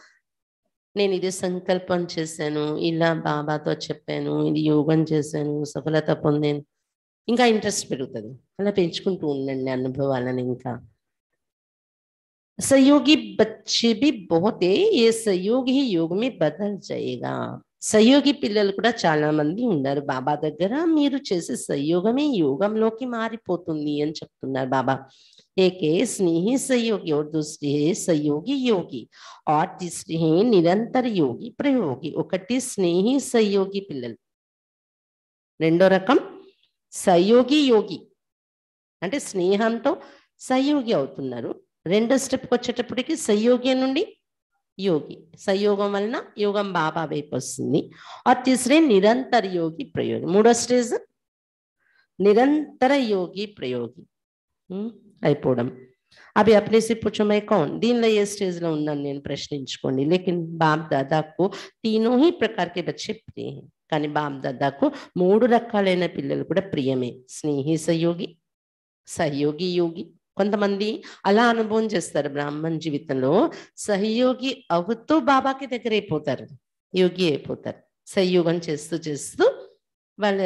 నేను ఇది సంకల్పం చేశాను ఇలా బాబాతో చెప్పాను ఇది యోగం చేశాను సఫలత పొందాను ఇంకా ఇంట్రెస్ట్ పెరుగుతుంది అలా పెంచుకుంటూ ఉండండి అనుభవాలను ఇంకా सहयोगी बच्चे भी बहुत है ये सहयोग ही योग में बदल जाएगा సయోగి పిల్లలు కూడా చాలా మంది ఉన్నారు. బాబా దగ్గర మీరు చేసే సహయోగమే యోగంలోకి మారిపోతుంది అని చెప్తున్నారు బాబా. ఏకే స్నేహి సయోగి ఓ స్నేహి సయోగి సహయోగి యోగి ఆర్ స్నేహి నిరంతర యోగి ప్రయోగి ఒకటి స్నేహి సహయోగి పిల్లలు. రెండో రకం సహయోగి యోగి. అంటే స్నేహంతో సయోగి అవుతున్నారు. రెండో స్టెప్కి వచ్చేటప్పటికి సహయోగి నుండి యోగి సహయోగం వలన యోగం బాబా వైపు వస్తుంది ఆ తీసరే నిరంతర యోగి ప్రయోగి మూడో స్టేజ్ నిరంతర యోగి ప్రయోగి ఉమ్, అయిపోవడం అవి अपने से पूछो मैं कौन దీనిలో ఏ స్టేజ్ లో ఉన్నాను నేను ప్రశ్నించుకోండి లేకిన్ బాప్ దాదాకు తీనో హీ ప్రకార్ కే బచ్చే ప్రియ హై కానీ బాప్ దాదాకు మూడు రకాలైన పిల్లలు కూడా ప్రియమే స్నేహి సహయోగి సహయోగి యోగి కొంతమంది అలా అనుభవం చేస్తారు బ్రాహ్మణ్ జీవితంలో. సహయోగి అవుతూ బాబాకి దగ్గర అయిపోతారు. యోగి అయిపోతారు. సహయోగం చేస్తూ చేస్తూ వాళ్ళ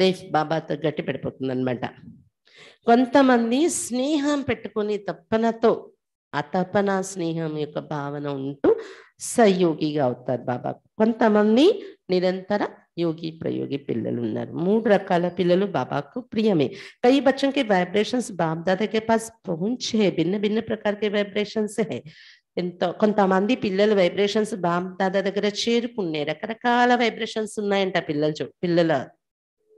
లైఫ్ బాబాతో గట్టి పడిపోతుంది అనమాట కొంతమంది స్నేహం పెట్టుకొని తప్పనతో ఆ తపన స్నేహం యొక్క భావన ఉంటూ సహయోగిగా అవుతారు బాబా కొంతమంది నిరంతర యోగి ప్రయోగి పిల్లలు ఉన్నారు మూడు రకాల పిల్లలు బాబాకు ప్రియమే कई बच्चों के वाइब्रेशंस बाप दादा के पास पहुंचे हैं भिन्न भिन्न प्रकार के वाइब्रेशंस है ఎంతో కొంతమంది పిల్లల వైబ్రేషన్స్ బాప్ దాదా దగ్గర చేరుకున్నాయి రకరకాల వైబ్రేషన్స్ ఉన్నాయంట పిల్లల చూ పిల్లల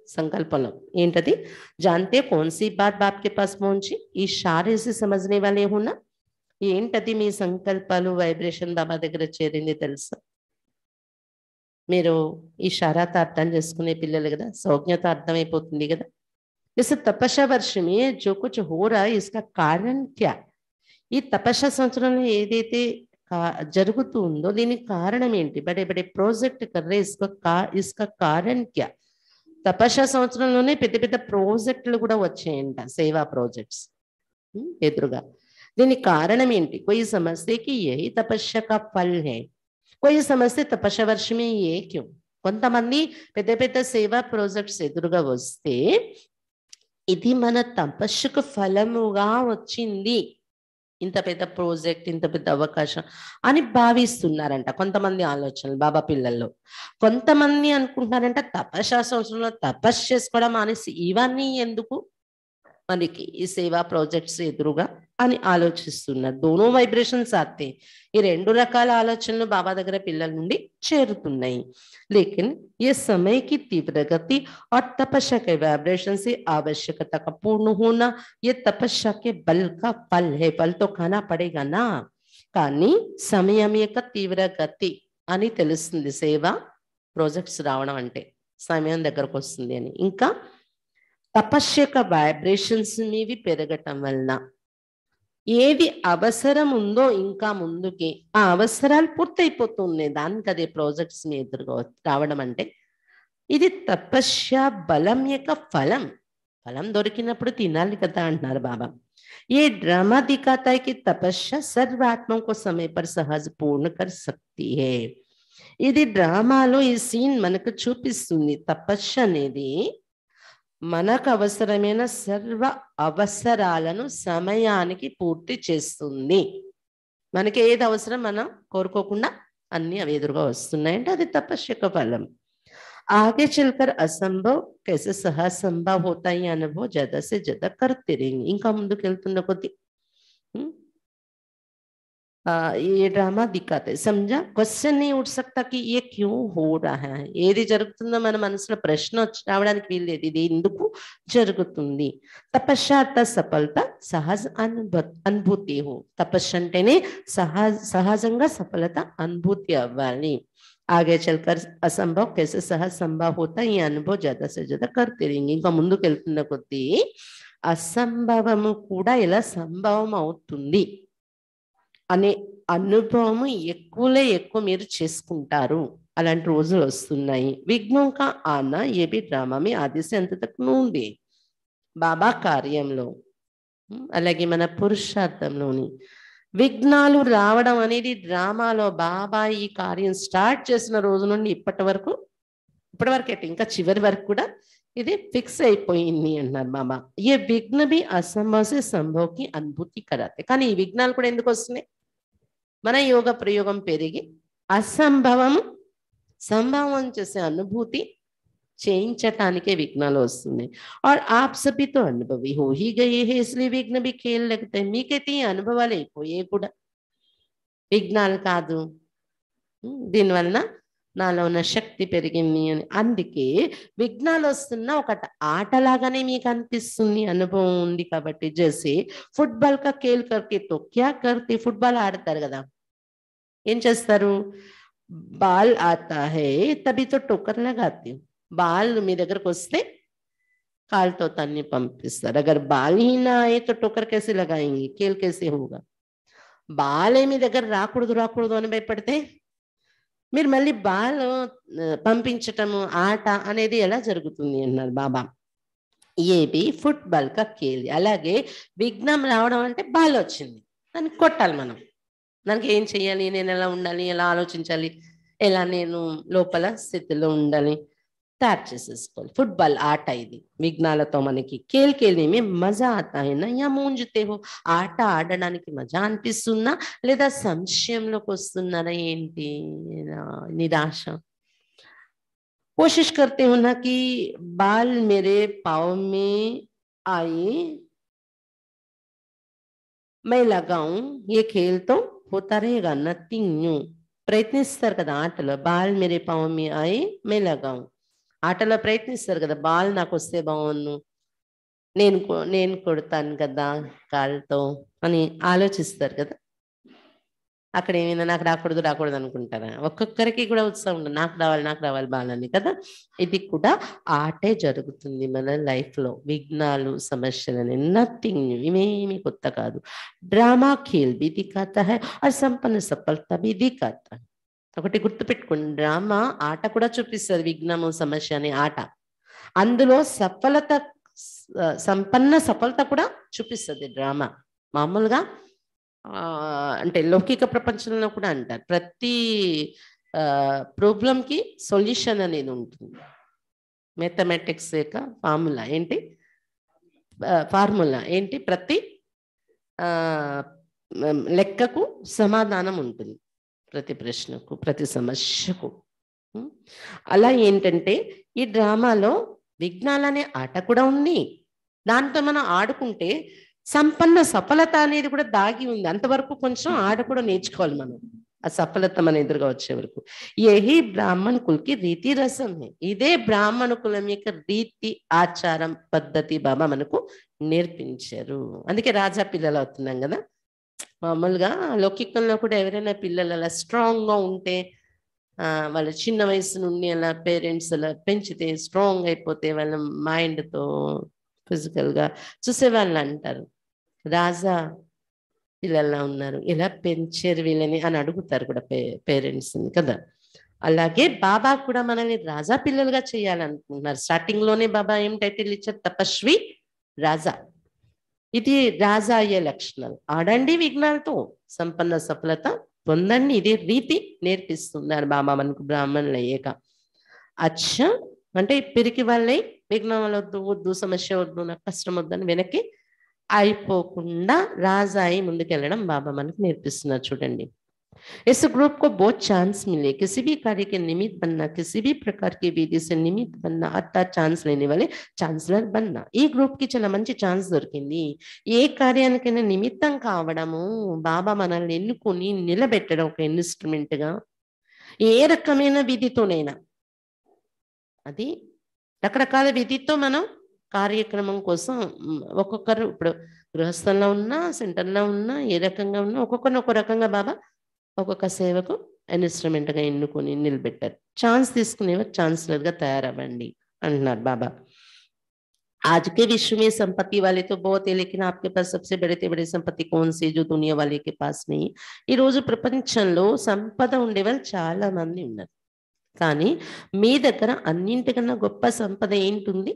संकल्पना ఏంటది जानते कौन सी बात बाप के पास पहुंची इशारे से समझने वाले हो ना ఏంటది మీ సంకల్పాలు వైబ్రేషన్ బాబా దగ్గర చేరింది తెలుసా మీరు ఇషారాతో అర్థం చేసుకునే పిల్లలు కదా సౌజ్ఞత అర్థమైపోతుంది కదా इस तपस्या वर्ष में जो कुछ हो रहा है इसका कारण क्या ఈ తపస్య సంవత్సరంలో ఏదైతే కా- జరుగుతూ ఉందో దీనికి కారణం ఏంటి బడే బడే ప్రాజెక్ట్ కర్రే ఇస్కా కా ఇస్కా కారణ్ క్యా తపస్య సంవత్సరంలోనే పెద్ద పెద్ద ప్రాజెక్టులు కూడా వచ్చాయంట సేవా ప్రాజెక్ట్స్ ఎదురుగా దీనికి కారణం ఏంటి कोई समझते कि यही तपस्या का फल है कोई समझते तपस्या वर्ष में ये क्यों కొంతమంది పెద్ద పెద్ద సేవా ప్రాజెక్ట్స్ ఎదురుగా వస్తే ఇది మన తపస్సుకు ఫలముగా వచ్చింది ఇంత పెద్ద ప్రాజెక్ట్ ఇంత పెద్ద అవకాశం అని భావిస్తున్నారంట కొంతమంది ఆలోచనలు బాబా పిల్లల్లో కొంతమంది అనుకుంటున్నారంట తపస్సా సంవత్సరంలో తపస్సు చేసుకోవడం అనేసి ఇవన్నీ ఎందుకు మనకి ఈ సేవా ప్రాజెక్ట్స్ ఎదురుగా అని ఆలోచిస్తున్నారు దోనో వైబ్రేషన్స్ ఆతే ఈ రెండు రకాల ఆలోచనలు బాబా దగ్గర పిల్లల నుండి చేరుతున్నాయి లేకిన్ ये समय की तीव्र गति और तपस्या के वाइब्रेशन से आवश्यकता का पूर्ण होना ये तपस्या के बल का फल है फल तो खाना पड़ेगा ना కానీ సమయం యొక్క తీవ్ర గతి అని తెలుస్తుంది సేవ ప్రాజెక్ట్స్ రావడం అంటే సమయం దగ్గరకు వస్తుంది అని ఇంకా తపస్య యొక్క వైబ్రేషన్స్ మీవి పెరగటం వలన ఏది అవసరం ఉందో ఇంకా ముందుకి ఆ అవసరాలు పూర్తయిపోతున్నాయి దానికి అదే ప్రాజెక్ట్స్ మీ ఎదురుగా వ- రావడం అంటే ఇది తపస్య బలం యొక్క ఫలం ఫలం దొరికినప్పుడు తినాలి కదా అంటున్నారు బాబా ये ड्रामा दिखाता है कि तपस्या सर्व आत्माओं को समय पर सहज पूर्ण कर सकती है ఇది డ్రామాలో ఈ సీన్ మనకు చూపిస్తుంది తపస్సు అనేది మనకు అవసరమైన సర్వ అవసరాలను సమయానికి పూర్తి చేస్తుంది మనకి ఏది అవసరం మనం కోరుకోకుండా అన్ని అవి ఎదురుగా వస్తున్నాయంటే అది తపస్యక ఫలం आगे चलकर असंभव कैसे सहसंभव होता है ये अनुभव ज्यादा से ज्यादा करते रहेंगे ఇంకా ముందుకు వెళ్తున్న కొద్ది हम्म? आ, ये ड्रामा दिखाते हैं। समझा क्वेश्चन नहीं उठ सकता कि ये क्यों हो रहा है ఏది జరుగుతుందో మన మనసులో ప్రశ్న వచ్చి రావడానికి వీల్లేదు ఇది ఎందుకు జరుగుతుంది తపశ్చాత సఫలత సహజ అనుభ అనుభూతి హో తపస్సు అంటేనే సహజ సహజంగా సఫలత అనుభూతి అవ్వాలి आगे चलकर असंभव कैसे सहज संभव होता है ये अनुभव ज्यादा से ज्यादा करते रहेंगे ఇంకా ముందుకు వెళ్తున్న కొద్దీ అసంభవము కూడా ఎలా సంభవం అవుతుంది అనే అనుభవం ఎక్కువలే ఎక్కువ మీరు చేసుకుంటారు. అలాంటి రోజులు వస్తున్నాయి. విఘ్నంక ఆన ఏబి డ్రామామి ఎంత తక్కువ నుండి. బాబా కార్యంలో. అలాగే మన పురుషార్థంలోని. విఘ్నాలు రావడం అనేది డ్రామాలో బాబా ఈ కార్యం స్టార్ట్ చేసిన రోజు నుండి ఇప్పటి వరకు ఇప్పటి వరకు అయితే ఇంకా చివరి వరకు కూడా ఇది ఫిక్స్ అయిపోయింది అంటున్నారు బాబా. ఏ విఘ్నబి అసంభవసే సంభవకి అనుభూతి కరాతే కానీ ఈ విఘ్నాలు కూడా ఎందుకు వస్తున్నాయి? మన యోగ ప్రయోగం పెరిగి అసంభవము సంభవం చేసే అనుభూతి చేయించటానికే విఘ్నాలు వస్తున్నాయి. ఆర్ ఆప్ సభితో అనుభవి హోహి గయే హే ఇస్లీ విఘ్న బి ఖేల్ లేకపోతే మీకైతే ఈ అనుభవాలు అయిపోయే కూడా. విఘ్నాలు కాదు. దీనివలన నాలో ఉన్న శక్తి పెరిగింది అని. అందుకే విఘ్నాలు వస్తున్న ఒకటి ఆటలాగానే మీకు అనిపిస్తుంది. అనుభవం ఉంది కాబట్టి. జెసి ఫుట్బాల్ కా కేల్ కర్కి తొక్యా కర్తి? ఫుట్బాల్ ఆడతారు కదా. ఏం చేస్తారు? బాల్ ఆతా హే తబితో టోకర్ లగాతి బాల్ మీ దగ్గరకు వస్తే కాల్తో తన్ని పంపిస్తారు. అగర్ బాల్ హీనా అయ్యే తో టోకర్ కేసి లగాయింగి? కేల్ కేసి హోగా? బాలే మీ దగ్గర రాకూడదు రాకూడదు అని భయపడితే మీరు మళ్ళీ బాల్ పంపించటము ఆట అనేది ఎలా జరుగుతుంది అన్నారు బాబా. ఏబి ఫుట్బాల్ కక్కేది అలాగే విఘ్నం రావడం అంటే బాల్ వచ్చింది. దాన్ని కొట్టాలి మనం. దానికి ఏం చెయ్యాలి నేను ఎలా ఉండాలి ఎలా ఆలోచించాలి ఎలా నేను లోపల స్థితిలో ఉండాలి తయారు చేసేసుకోవాలి ఫుట్బాల్ ఆట ఇది విఘ్నాలతో మనకి కేల్ కేల్ని మజా ఆతా హై నా యా మూంజుతే హో ఆట ఆడడానికి మజా అనిపిస్తుందా లేదా సంశయంలోకి వస్తున్నారా ఏంటి నా నిరాశ कोशिश करते हो ना कि बाल मेरे पाँव में आए मैं लगाऊं ये खेल तो होता रहेगा नथिंग न्यू ప్రయత్నిస్తారు కదా ఆటలో బాల్ మేరే పావు మీ ఆయే మే లగాం ఆటలో ప్రయత్నిస్తారు కదా బాల్ నాకు వస్తే బాగున్ను నేను కొ- నేను కొడతాను కదా కాళ్ళతో అని ఆలోచిస్తారు కదా అక్కడ ఏమైనా నాకు రాకూడదు రాకూడదు అనుకుంటారా? ఒక్కొక్కరికి కూడా ఉత్సాహం ఉండదు నాకు రావాలి నాకు రావాలి బాలని కదా? ఇది కూడా ఆటే జరుగుతుంది మన లైఫ్లో విఘ్నాలు సమస్యలని నథింగ్ ఇవేమి కొత్త కాదు. డ్రామా ఖేల్ బి కథ హై సంపన్న సఫలత బి కథ ఒకటి గుర్తుపెట్టుకోండి డ్రామా ఆట కూడా చూపిస్తుంది విఘ్నము సమస్య అనే ఆట. అందులో సఫలత సంపన్న సఫలత కూడా చూపిస్తుంది డ్రామా. మామూలుగా అంటే లౌకిక ప్రపంచంలో కూడా అంటారు. ప్రతి ప్రాబ్లంకి సొల్యూషన్ అనేది ఉంటుంది. మ్యాథమెటిక్స్ యొక్క ఫార్ములా ఏంటి? ఫార్ములా ఏంటి? ప్రతి లెక్కకు సమాధానం ఉంటుంది. ప్రతి ప్రశ్నకు ప్రతి సమస్యకు. అలా ఏంటంటే ఈ డ్రామాలో విఘ్నాలనే ఆట కూడా ఉంది. దాంతో మనం ఆడుకుంటే సంపన్న సఫలత అనేది కూడా దాగి ఉంది. అంతవరకు కొంచెం ఆడ కూడా నేర్చుకోవాలి మనం. ఆ సఫలత మన ఎదురుగా వచ్చే వరకు. యహి బ్రాహ్మణ రీతి రసం ఇదే బ్రాహ్మణ కులం యొక్క రీతి ఆచారం పద్ధతి బాబా మనకు నేర్పించారు. అందుకే రాజా పిల్లలు అవుతున్నాం కదా. మామూలుగా లౌకికంలో కూడా ఎవరైనా పిల్లలు అలా స్ట్రాంగ్గా ఉంటే ఆ వాళ్ళ చిన్న వయసు నుండి అలా పేరెంట్స్ అలా పెంచితే స్ట్రాంగ్ అయిపోతే వాళ్ళ మైండ్తో ఫిజికల్గా చూసే వాళ్ళు అంటారు. రాజా పిల్లల్లా ఉన్నారు? ఎలా పెంచారు వీళ్ళని అని అడుగుతారు కూడా పే పేరెంట్స్ కదా. అలాగే బాబా కూడా మనల్ని రాజా పిల్లలుగా చేయాలనుకుంటున్నారు. స్టార్టింగ్లోనే బాబా ఏం టైటిల్ ఇచ్చారు? తపస్వి రాజా. ఇది రాజా అయ్యే లక్షణాలు. ఆడండి విఘ్నాలతో. సంపన్న సఫలత పొందండి. ఇది రీతి నేర్పిస్తున్నారు బాబా మనకు బ్రాహ్మణులు అయ్యాక. అచ్చ. అంటే పిరికి వాళ్ళై వల్ల వద్దు వద్దు సమస్య వద్దు నాకు కష్టం వద్దని వెనక్కి అయిపోకుండా రాజాయి ముందుకెళ్ళడం బాబా మనకు నేర్పిస్తున్నారు చూడండి इस ग्रुप को बहुत चांस मिले किसी भी कार्य के निमित्त बनना किसी भी प्रकार की विधि से निमित्त बनना अर्थात ఛాన్స్ లేని వాళ్ళే ఛాన్సలర్ బన్నా ఈ గ్రూప్ కి చాలా మంచి ఛాన్స్ దొరికింది ఏ కార్యానికైనా నిమిత్తం కావడము బాబా మనల్ని ఎన్నుకొని నిలబెట్టడం ఒక ఇన్స్ట్రుమెంట్ గా ఏ రకమైన విధితోనైనా అది రకరకాల విధితో మనం కార్యక్రమం కోసం మ్, ఒక్కొక్కరు ఇప్పుడు గృహస్థంలో ఉన్నా సెంటర్లో ఉన్నా ఏ రకంగా ఉన్నా ఒక్కొక్కరిని ఒక్కో రకంగా బాబా ఒక్కొక్క సేవకు ఇన్స్ట్రుమెంట్ గా ఎన్నుకొని నిలబెట్టారు ఛాన్స్ తీసుకునేవారు ఛాన్సలర్ గా తయారవ్వండి అంటున్నారు బాబా आज के विश्व में संपत्ति वाले तो बहुत है लेकिन आपके पास सबसे बड़े से बड़े संपत्ति कौन सी जो दुनिया वाले के पास नहीं ఈ రోజు ప్రపంచంలో సంపద ఉండేవాళ్ళు చాలా మంది ఉన్నారు కానీ మీ దగ్గర అన్నింటికన్నా గొప్ప సంపద ఏంటుంది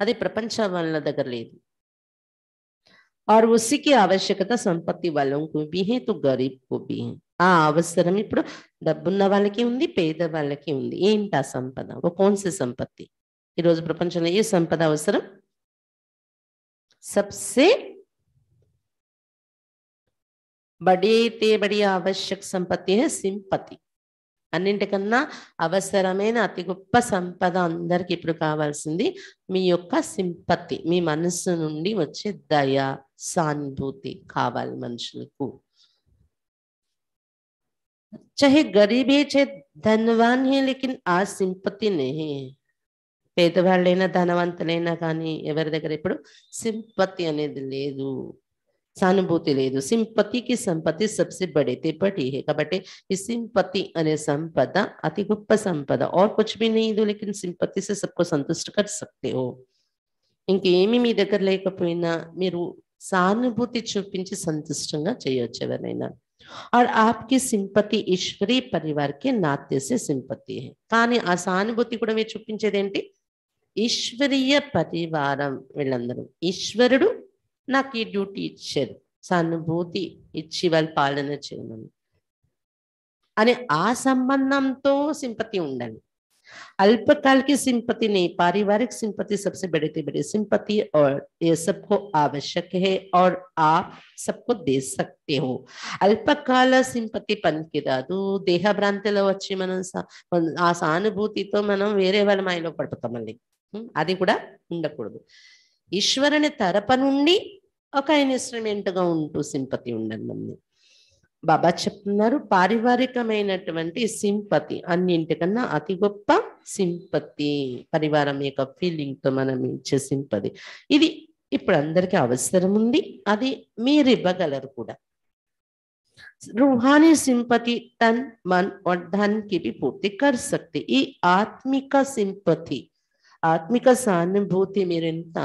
అది ప్రపంచ వాళ్ళ దగ్గర లేదు और उसी की आवश्यकता సంపత్తి वालों को भी है तो गरीब को भी है ఆ అవసరం ఇప్పుడు డబ్బున్న వాళ్ళకి ఉంది పేద వాళ్ళకి ఉంది ఏంటి ఆ సంపద ఓ కోన్సి సంపత్తి ఈరోజు ప్రపంచంలో ఏ సంపద అవసరం సబ్సే బడి తే బడి ఆవశ్యక సంపత్తి హే సింపతి అన్నింటికన్నా అవసరమైన అతి గొప్ప సంపద అందరికి ఇప్పుడు కావాల్సింది మీ యొక్క సింపత్తి మీ మనసు నుండి వచ్చే దయ సానుభూతి కావాలి మనుషులకు. చహే గరీబే చే ధనవాన్ హే లేకిన్ ఆ సింపతి నేహే. పేదవాళ్ళైనా ధనవంతులైనా కానీ ఎవరి దగ్గర ఇప్పుడు సింపతి అనేది లేదు. సానుభూతి లేదు సింపతికి సంపత్తి సబ్సే బడితే బడి है కాబట్టి ఈ సింపతి అనే సంపద అతి గొప్ప సంపద और कुछ भी नहीं दो लेकिन సింపతి से सबको संतुष्ट कर सकते हो ఇంకేమి మీ దగ్గర లేకపోయినా మీరు సానుభూతి చూపించి సంతుష్టంగా చేయొచ్చు ఎవరైనా और आपकी సింపతి ఈశ్వరీ పరివార్ కే నాత్య से సింపతి है కానీ ఆ సానుభూతి కూడా మీరు చూపించేది ఏంటి ఈశ్వరీయ పరివారం వీళ్ళందరూ ఈశ్వరుడు నాకు ఈ డ్యూటీ ఇచ్చారు సానుభూతి ఇచ్చి వాళ్ళు పాలన చేయమని అని ఆ సంబంధంతో సింపతి ఉండాలి अल्पकाल की सिंपति नहीं पारिवारिक सिंपति सबसे बड़ी से बड़ी सिंपति और ये सबको आवश्यक है और आप सबको दे सकते हो అల్పకాల సింపతి పనికిరాదు దేహ భ్రాంతిలో వచ్చి మనం సా- ఆ సానుభూతితో మనం వేరే వాళ్ళ మాయలో పడిపోతాం మళ్ళీ ఉం? అది కూడా ఉండకూడదు ఈశ్వరుని తరప నుండి ఒక ఇన్స్ట్రుమెంట్ గా ఉంటూ సింపతి ఉండండి మంది బాబా చెప్తున్నారు పారివారికమైనటువంటి సింపతి అన్నింటికన్నా అతి గొప్ప సింపతి పరివారం యొక్క ఫీలింగ్ తో మనం ఇచ్చే సింపతి ఇది ఇప్పుడు అందరికీ అవసరం ఉంది అది మీరు ఇవ్వగలరు కూడా रूहानी सिंपति तन मन और धन की भी पूर्ति कर सकते ఈ ఆత్మిక సింపతి ఆత్మిక సానుభూతి మీరు ఎంత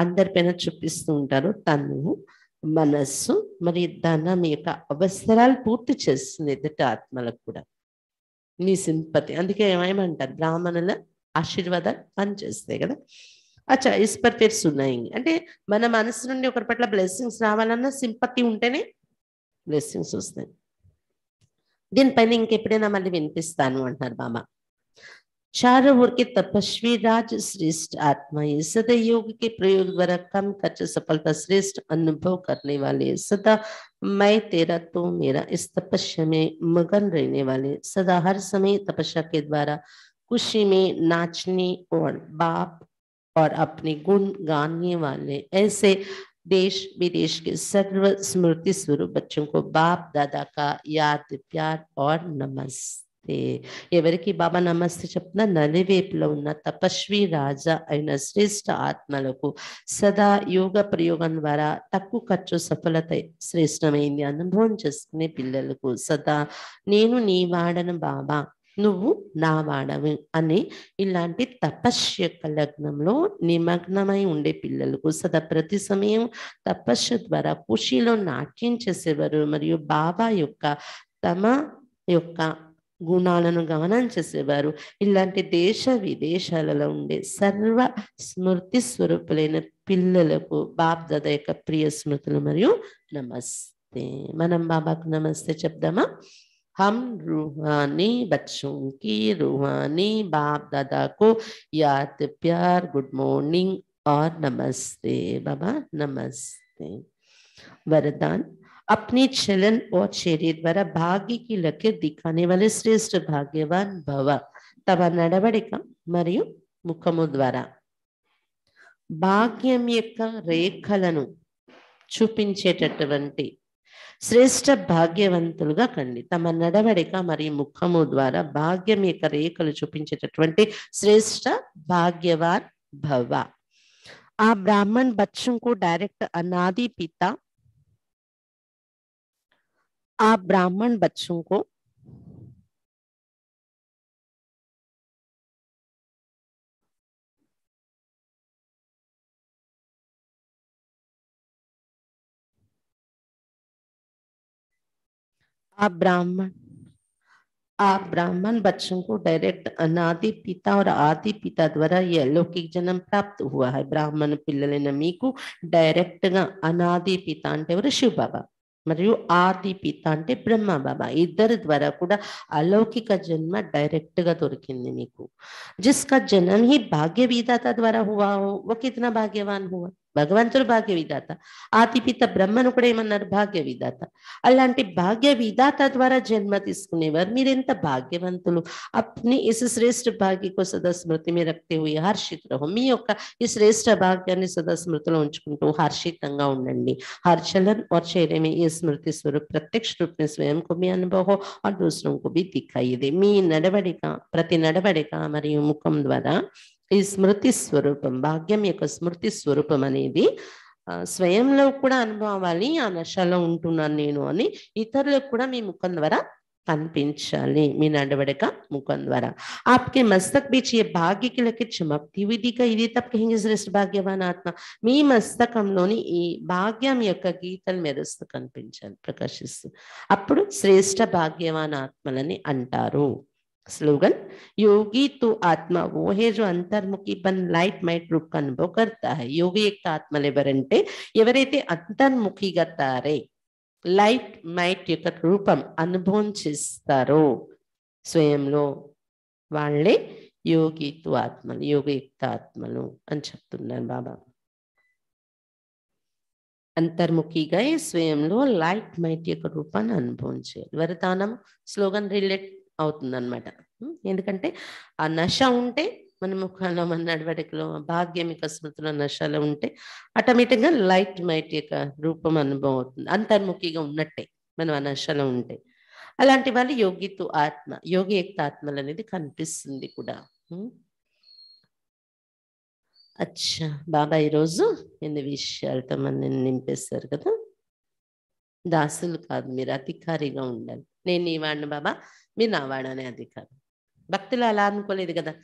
అందరిపైన చూపిస్తూ ఉంటారు. తను మనస్సు మరి ధనం యొక్క అవసరాలు పూర్తి చేస్తుంది ఎదుటి ఆత్మలకు కూడా. నీ సింపతి. అందుకే ఏమేమంటారు బ్రాహ్మణుల ఆశీర్వాదాలు పనిచేస్తాయి కదా. అచ్చా ఇస్పర్ పర్ ఉన్నాయి. అంటే మన మనసు నుండి ఒకరి పట్ల బ్లెస్సింగ్స్ రావాలన్నా సింపతి ఉంటేనే బ్లెస్సింగ్స్ వస్తాయి. దీనిపైన ఇంకెప్పుడైనా మళ్ళీ వినిపిస్తాను అంటున్నారు బాబా चारों ओर के तपस्वी राज श्रेष्ठ आत्मा, ये सदा योग के प्रयोग द्वारा कम खर्च सफलता श्रेष्ठ अनुभव करने वाले, सदा मैं तेरा तो मेरा, इस तपस्या में मगन रहने वाले, सदा हर समय तपस्या के द्वारा खुशी में नाचने और बाप और अपने गुण गाने वाले, ऐसे देश विदेश के सर्व स्मृति स्वरूप बच्चों को बाप, दादा का याद, प्यार और नमस्ते ఎవరికి బాబా నమస్తే చెప్తున్న నలివేపులో ఉన్న తపస్వి రాజా అయిన శ్రేష్ఠ ఆత్మలకు సదా యోగ ప్రయోగం ద్వారా తక్కువ ఖర్చు సఫలత శ్రేష్టమైంది. అనుభవం చేసుకునే పిల్లలకు సదా నేను నీ వాడను బాబా నువ్వు నా వాడవు అని ఇలాంటి తపస్యక లగ్నంలో నిమగ్నమై ఉండే పిల్లలకు సదా ప్రతి సమయం తపస్సు ద్వారా కృషిలో నాట్యం చేసేవారు. మరియు బాబా యొక్క తమ యొక్క గుణాలను గమనం చేసేవారు ఇలాంటి దేశ విదేశాలలో ఉండే సర్వ స్మృతి స్వరూపులైన పిల్లలకు బాప్ దాద యొక్క ప్రియ స్మృతులు మరియు నమస్తే మనం బాబాకు నమస్తే చెప్దామా हम रूहानी बच्चों की रूहानी बाप दादा को याद प्यार गुड मॉर्निंग और नमस्ते बाबा नमस्ते वरदान अपने चलन और चेहरे द्वारा भाग्य की लकीर दिखाने वाले श्रेष्ठ भाग्यवान भव తమ నడవడిక మరియు ముఖము ద్వారా భాగ్యం యొక్క రేఖలను చూపించేటటువంటి శ్రేష్ట భాగ్యవంతులుగా కండి తమ నడవడిక మరియు ముఖము ద్వారా భాగ్యం యొక్క రేఖలు చూపించేటటువంటి శ్రేష్ట భాగ్యవాన్ భవ ఆ బ్రాహ్మణ్ బచ్చం को डायरेक्ट अनादि पिता आप ब्राह्मण बच्चों को आप ब्राह्मण आप ब्राह्मण बच्चों को डायरेक्ट अनादि पिता और आदि पिता द्वारा यह अलौकिक जन्म प्राप्त हुआ है। ब्राह्मण पिल्ले नमी को डायरेक्ट अनादि पिता अंटेवर शिव बाबा। మరియు ఆది పిత అంటే బ్రహ్మ బాబా ఇద్దరి ద్వారా కూడా అలౌకిక జన్మ డైరెక్ట్ గా దొరికింది మీకు जिसका जन्म ही भाग्य विधाता द्वारा हुआ हो वो कितना भाग्यवान हुआ భగవంతుడు భాగ్య విధాత ఆది పిత బ్రహ్మను కూడా ఏమన్నారు భాగ్య విధాత అలాంటి భాగ్య విధాత ద్వారా జన్మ తీసుకునేవారు మీరెంత భాగ్యవంతులు అప్ని ఇస్ శ్రేష్ఠ భాగ్య को सदा స్మృతి में रखते हुए హర్షిత్ రహో మీ యొక్క ఈ శ్రేష్ఠ భాగ్యాన్ని సదా స్మృతిలో ఉంచుకుంటూ హర్షితంగా ఉండండి हर चलन और चेहरे में ये स्मृति स्वरूप प्रत्यक्ष रूप में स्वयं को भी अनुभव हो और दूसरों को भी दिखाई दे మీ నడవడిక ప్రతి నడవడిక మరియు ముఖం ద్వారా ఈ స్మృతి స్వరూపం భాగ్యం యొక్క స్మృతి స్వరూపం అనేది స్వయంలో కూడా అనుభవాలి ఆ నశలో ఉంటున్నాను నేను అని ఇతరులకు కూడా మీ ముఖం ద్వారా కనిపించాలి. మీ నడవడిక ముఖం ద్వారా. ఆప్కే మస్తక్ బీచ్ ఏ భాగ్యకులకి చమక్తి విధిగా ఇది తప్పకేం శ్రేష్ఠ భాగ్యవాన్ ఆత్మ. మీ మస్తకంలోని ఈ భాగ్యం యొక్క గీతలు మెరుస్తూ కనిపించాలి ప్రకాశిస్తూ. అప్పుడు శ్రేష్ఠ భాగ్యవాన్ ఆత్మలని అంటారు. स्लोगन योगी तो आत्मा वो है जो अंतर्मुखी बन लाइट మైట్ रूप का अनुभव करता है యోగి యొక్క ఆత్మలు ఎవరంటే ఎవరైతే అంతర్ముఖిగా తారే లైట్ మైట్ యొక్క రూపం అనుభవం చేస్తారో స్వయంలో వాళ్ళే యోగిత్వ ఆత్మలు యోగయుక్త ఆత్మలు అని చెప్తున్నారు బాబా అంతర్ముఖిగా స్వయంలో లైట్ మైట్ యొక్క రూపాన్ని అనుభవం చేయాలి వరదానం స్లోగన్ రిలేట్ అవుతుందన్నమాట. ఎందుకంటే ఆ నశ ఉంటే మన ముఖంలో మన నడవడికలో భాగ్యమిక స్మృతిలో నశలో ఉంటే ఆటోమేటిక్గా లైట్ మైట్ యొక్క రూపం అనుభవం అవుతుంది. అంతర్ముఖిగా ఉన్నట్టే మనం ఆ నశలో ఉంటే. అలాంటి వాళ్ళు యోగితో ఆత్మ యోగి యొక్క ఆత్మలు అనేది కనిపిస్తుంది కూడా. అచ్చా బాబా ఈరోజు ఎన్ని విషయాలతో మన నింపేస్తారు కదా. దాసులు కాదు మీరు అధికారిగా ఉండాలి. నేను నీ వాడిని బాబా. మీ నావాడనే అధికారం. భక్తులు అలా అనుకోలేదు కదా.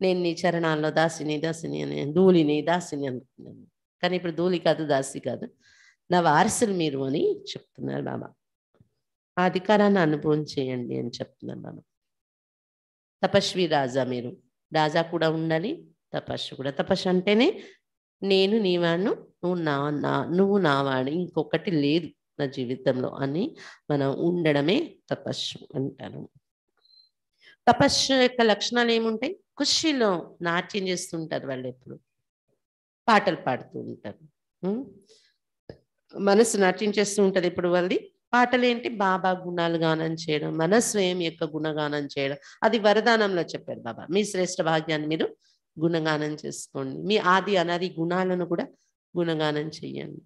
నేను నీ చరణాల్లో దాసిని దాసిని అని ధూళిని దాసిని అనుకున్నాను. కానీ ఇప్పుడు ధూళి కాదు దాసి కాదు. నా వారసులు మీరు అని చెప్తున్నారు బాబా. ఆ అధికారాన్ని అనుభవం చేయండి అని చెప్తున్నారు బాబా. తపస్వి రాజా మీరు. రాజా కూడా ఉండాలి తపస్సు కూడా. తపస్సు అంటేనే నేను నీవాడు నువ్వు నా నా నువ్వు నావాడు. ఇంకొకటి లేదు. నా జీవితంలో అని మనం ఉండడమే తపస్సు అంటారు. తపస్సు యొక్క లక్షణాలు ఏముంటాయి? ఖుషిలో నాట్యం చేస్తుంటారు వాళ్ళు ఎప్పుడు. పాటలు పాడుతూ ఉంటారు. మనసు నాట్యం చేస్తూ ఉంటుంది ఇప్పుడు వాళ్ళది? పాటలు ఏంటి? బాబా గుణాలు గానం చేయడం మన స్వయం యొక్క గుణగానం చేయడం. అది వరదానంలో చెప్పారు బాబా. మీ శ్రేష్ఠ భాగ్యాన్ని మీరు గుణగానం చేసుకోండి. మీ ఆది అనాది గుణాలను కూడా గుణగానం చెయ్యండి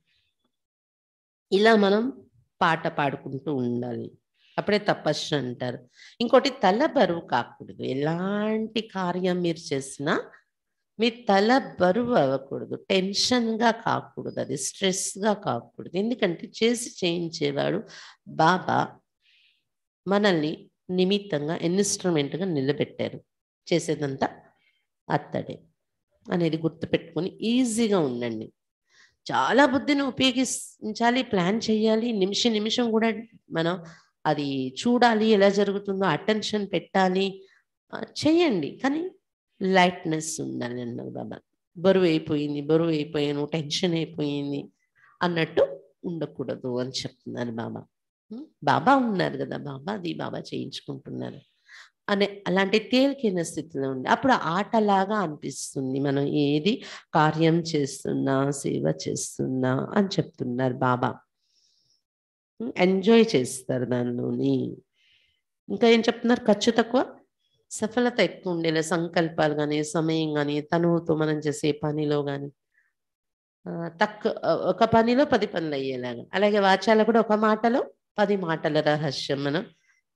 ఇలా మనం పాట పాడుకుంటూ ఉండాలి. అప్పుడే తపస్సు అంటారు. ఇంకోటి తల బరువు కాకూడదు. ఎలాంటి కార్యం మీరు చేసినా మీ తల బరువు అవ్వకూడదు. టెన్షన్గా కాకూడదు. అది స్ట్రెస్గా కాకూడదు. ఎందుకంటే చేసి చేయించేవాడు బాబా మనల్ని నిమిత్తంగా ఇన్స్ట్రుమెంట్గా నిలబెట్టారు. చేసేదంతా అత్తడే అనేది గుర్తుపెట్టుకొని ఈజీగా ఉండండి. చాలా బుద్ధిని ఉపయోగించాలి ప్లాన్ చేయాలి. నిమిష నిమిషం కూడా మనం అది చూడాలి ఎలా జరుగుతుందో అటెన్షన్ పెట్టాలి. చేయండి. కానీ లైట్నెస్ ఉండాలి అన్నారు బాబా. బరువు అయిపోయింది బరువు అయిపోయాను టెన్షన్ అయిపోయింది అన్నట్టు ఉండకూడదు అని చెప్తున్నారు బాబా. బాబా ఉన్నారు కదా బాబా అది బాబా చేయించుకుంటున్నారు. అనే అలాంటి తేలికైన స్థితిలో ఉంది అప్పుడు ఆటలాగా అనిపిస్తుంది. మనం ఏది కార్యం చేస్తున్నా సేవ చేస్తున్నా అని చెప్తున్నారు బాబా. ఎంజాయ్ చేస్తారు దానిలోని. ఇంకా ఏం చెప్తున్నారు? ఖర్చు తక్కువ? సఫలత ఎక్కువ ఉండేలా సంకల్పాలు కానీ సమయం కానీ తనువుతో మనం చేసే పనిలో కానీ తక్కువ ఒక పనిలో పది పనులు అయ్యేలాగా. అలాగే వాచాల కూడా ఒక మాటలో పది మాటల రహస్యం మనం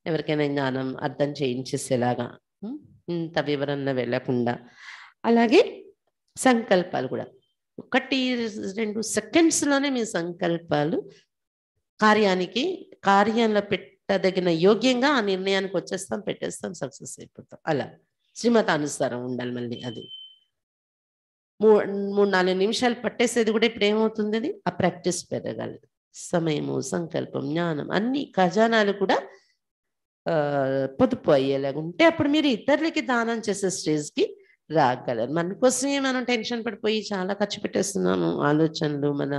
ఎవరికైనా జ్ఞానం అర్థం చేయించేసేలాగా ఇంత వివరణ వెళ్ళకుండా. అలాగే సంకల్పాలు కూడా. ఒకటి రెండు సెకండ్స్లోనే మీ సంకల్పాలు కార్యానికి కార్యంలో పెట్టదగిన యోగ్యంగా ఆ నిర్ణయానికి వచ్చేస్తాం పెట్టేస్తాం సక్సెస్ అయిపోతాం. అలా. శ్రీమతానుసారం ఉండాలి మళ్ళీ అది. మూ మూడు నాలుగు నిమిషాలు పట్టేసేది కూడా ఇప్పుడు ఏమవుతుంది అది ఆ ప్రాక్టీస్ పెరగాలి. సమయము సంకల్పం జ్ఞానం అన్ని ఖజానాలు కూడా పొదుపు అయ్యేలాగా ఉంటే అప్పుడు మీరు ఇతరులకి దానం చేసే స్టేజ్కి రాగలరు. మన కోసమే మనం టెన్షన్ పడిపోయి చాలా ఖర్చు పెట్టేస్తున్నాము ఆలోచనలు మన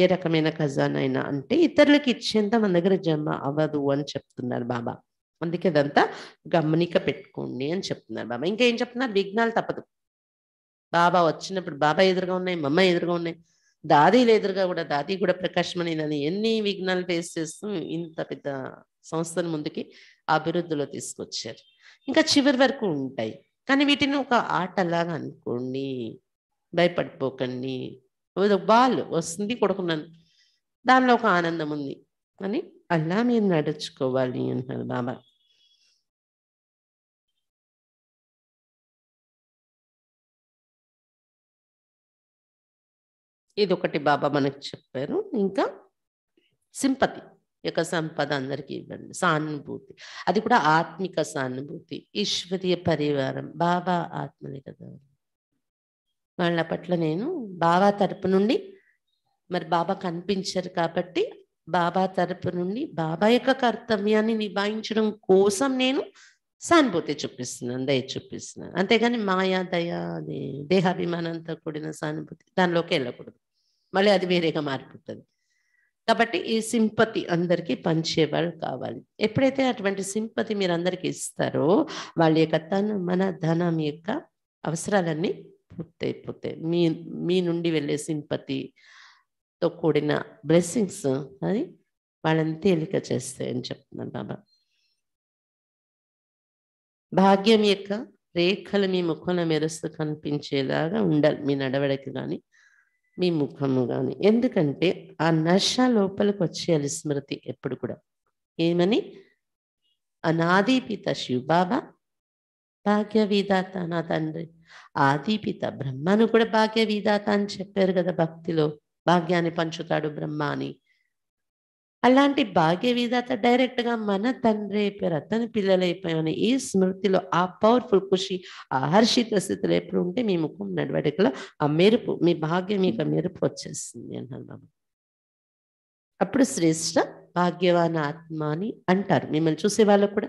ఏ రకమైన ఖజానా అయినా అంటే ఇతరులకి ఇచ్చేంత మన దగ్గర జమ అవ్వదు అని చెప్తున్నారు బాబా. అందుకే అదంతా గమనిక పెట్టుకోండి అని చెప్తున్నారు బాబా. ఇంకా ఏం చెప్తున్నారు? విఘ్నాలు తప్పదు. బాబా వచ్చినప్పుడు బాబా ఎదురుగా ఉన్నాయి మమ్మ ఎదురుగా ఉన్నాయి. దాదీలు ఎదురుగా కూడా దాది కూడా ప్రకాశమణి నన్ను ఎన్ని విఘ్నాలు ఫేస్ చేస్తూ ఇంత పెద్ద సంస్థను ముందుకి అభివృద్ధిలో తీసుకొచ్చారు. ఇంకా చివరి వరకు ఉంటాయి. కానీ వీటిని ఒక ఆటలాగా అనుకోండి భయపడిపోకండి బాల్ వస్తుంది కొడుకున్నాను దానిలో ఒక ఆనందం ఉంది. అని అలా మీరు నడుచుకోవాలి అంటున్నారు బాబా. ఇది ఒకటి బాబా మనకు చెప్పారు. ఇంకా సింపతి యొక్క సంపద అందరికీ ఇవ్వండి. సానుభూతి. అది కూడా ఆత్మిక సానుభూతి. ఈశ్వరీయ పరివారం. బాబా ఆత్మలే కదా. వాళ్ళ పట్ల నేను బాబా తరపు నుండి మరి బాబా కనిపించారు కాబట్టి బాబా తరపు నుండి బాబా యొక్క కర్తవ్యాన్ని నిభాయించడం కోసం నేను సానుభూతి చూపిస్తున్నాను దయ చూపిస్తున్నాను అంతేగాని మాయా దయ అది దేహాభిమానంతో కూడిన సానుభూతి దానిలోకి వెళ్ళకూడదు. మళ్ళీ అది వేరేగా మారిపోతుంది. కాబట్టి ఈ సింపతి అందరికీ పంచేవాళ్ళు కావాలి. ఎప్పుడైతే అటువంటి సింపతి మీరు అందరికీ ఇస్తారో వాళ్ళ యొక్క తన మన ధనం యొక్క అవసరాలన్నీ పూర్తయిపోతాయి. మీ మీ నుండి వెళ్ళే సింపతితో కూడిన బ్లెస్సింగ్స్ అది వాళ్ళని తేలిక చేస్తాయని చెప్తున్నాను బాబా. భాగ్యం యొక్క రేఖలు మీ ముఖంలో మెరుస్తూ కనిపించేలాగా ఉండాలి. మీ నడవడిక కానీ మీ ముఖము కానీ ఎందుకంటే ఆ నష లోపలికి వచ్చేయాలి స్మృతి ఎప్పుడు కూడా. ఏమని? అనాదిపిత శివబాబా భాగ్య విధాత నా తండ్రి. ఆదిపిత బ్రహ్మను కూడా భాగ్య విధాత అని చెప్పారు కదా భక్తిలో. భాగ్యాన్ని పంచుతాడు బ్రహ్మ అని. అలాంటి భాగ్య విధాత డైరెక్ట్గా మన తండ్రి అయిపోయారు అతని పిల్లలు అయిపోయామని ఈ స్మృతిలో ఆ పవర్ఫుల్ ఖుషి ఆ హర్షిత స్థితిలో ఎప్పుడు ఉంటే మీ ముఖం నడవడికలో ఆ మెరుపు మీ భాగ్యం మీకు మెరుపు వచ్చేస్తుంది అన్నారు బాబు. అప్పుడు శ్రేష్ట భాగ్యవాన్ ఆత్మ అని అంటారు. మిమ్మల్ని చూసే వాళ్ళకు కూడా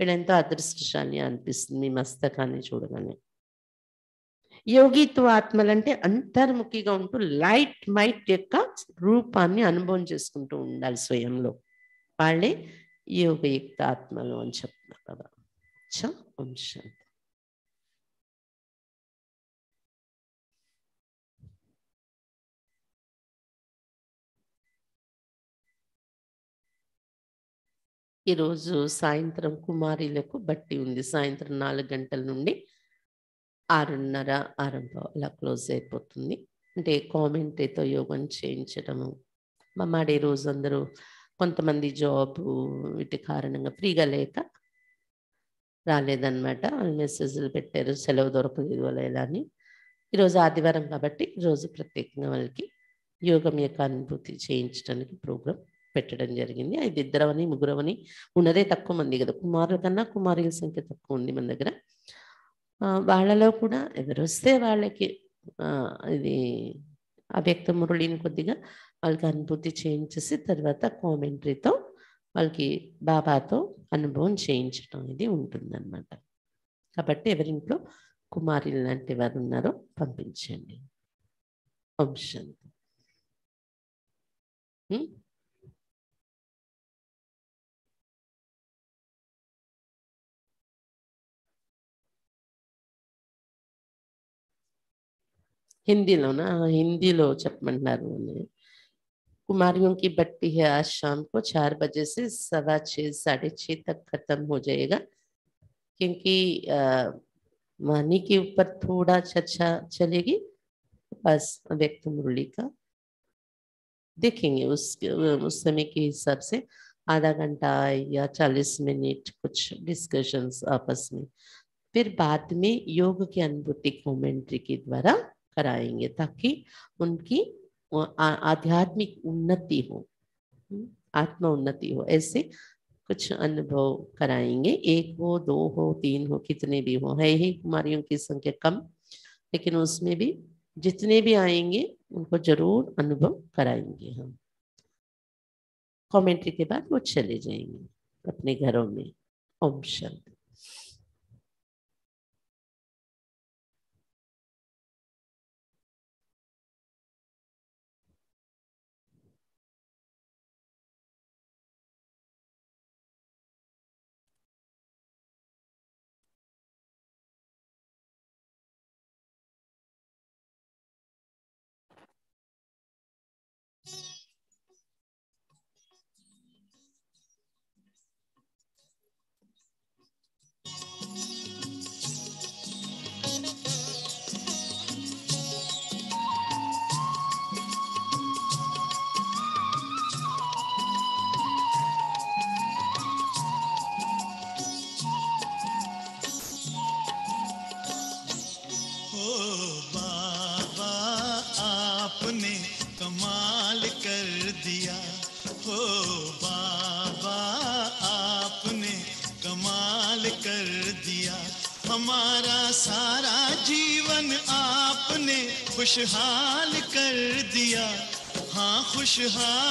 వీళ్ళెంతో అదృష్టశాలి అనిపిస్తుంది మీ మస్తకాన్ని చూడగానే. యోగిత్వ ఆత్మలంటే అంతర్ముఖిగా ఉంటూ లైట్ మైట్ యొక్క రూపాన్ని అనుభవం చేసుకుంటూ ఉండాలి స్వయంలో. వాళ్ళే యోగయుక్త ఆత్మలు అని చెప్తున్నారు కదా. అంశం ఈరోజు సాయంత్రం కుమారీలకు బట్టి ఉంది. సాయంత్రం నాలుగు గంటల నుండి ఆరున్నర ఆరంభం అలా క్లోజ్ అయిపోతుంది. అంటే కామెంటరీతో యోగం చేయించడము. మమ్మాడే రోజు అందరూ కొంతమంది జాబ్ వీటి కారణంగా ఫ్రీగా లేక రాలేదన్నమాట. మెసేజ్లు పెట్టారు సెలవు దొరకలేదు వాళ్ళ ఎలా అని. ఈరోజు ఆదివారం కాబట్టి ఈరోజు ప్రత్యేకంగా వాళ్ళకి యోగం యొక్క అనుభూతి చేయించడానికి ప్రోగ్రాం పెట్టడం జరిగింది. ఐదు ఇద్దరవని ముగ్గురవని ఉన్నదే తక్కువ మంది కదా. కుమారుల కన్నా కుమారుల సంఖ్య తక్కువ ఉంది మన దగ్గర. వాళ్ళలో కూడా ఎవరు వస్తే వాళ్ళకి ఇది అవ్యక్త మురళిని కొద్దిగా వాళ్ళకి అనుభూతి చేయించేసి తర్వాత కామెంటరీతో వాళ్ళకి బాబాతో అనుభవం చేయించడం ఇది ఉంటుందన్నమాట. కాబట్టి ఎవరింట్లో కుమారి లాంటి వారు ఉన్నారో పంపించండి. వంశంతి హిందీలోనా హిందీలో చెప్పమంటున్నారు అని कुमारियों की बट्टी है आज शाम को चार बजे से सवा छः साढ़े छः तक खत्म हो जाएगा क्योंकि अ, वाणी के ऊपर थोड़ा चर्चा चलेगी बस व्यक्त मुरली का देखेंगे उस उस समय के हिसाब से आधा घंटा या चालीस मिनट कुछ डिस्कशंस आपस में फिर बाद में योग की अनुभूति कमेंट्री के द्वारा कराएँगे ताकि उनकी आध्यात्मिक उन्नति हो। हम्म, आत्म उन्नति हो। ऐसे कुछ अनुभव कराएँगे। एक हो दो हो तीन हो कितने भी हो। है ही कुमारियों की संख्या कम लेकिन उसमें भी जितने भी आएँगे उनको ज़रूर अनुभव कराएँगे हम। कमेंट्री के बाद वो चले जाएँगे अपने घरों में। ओम शांति खुशहाल कर दिया। हाँ खुशहाल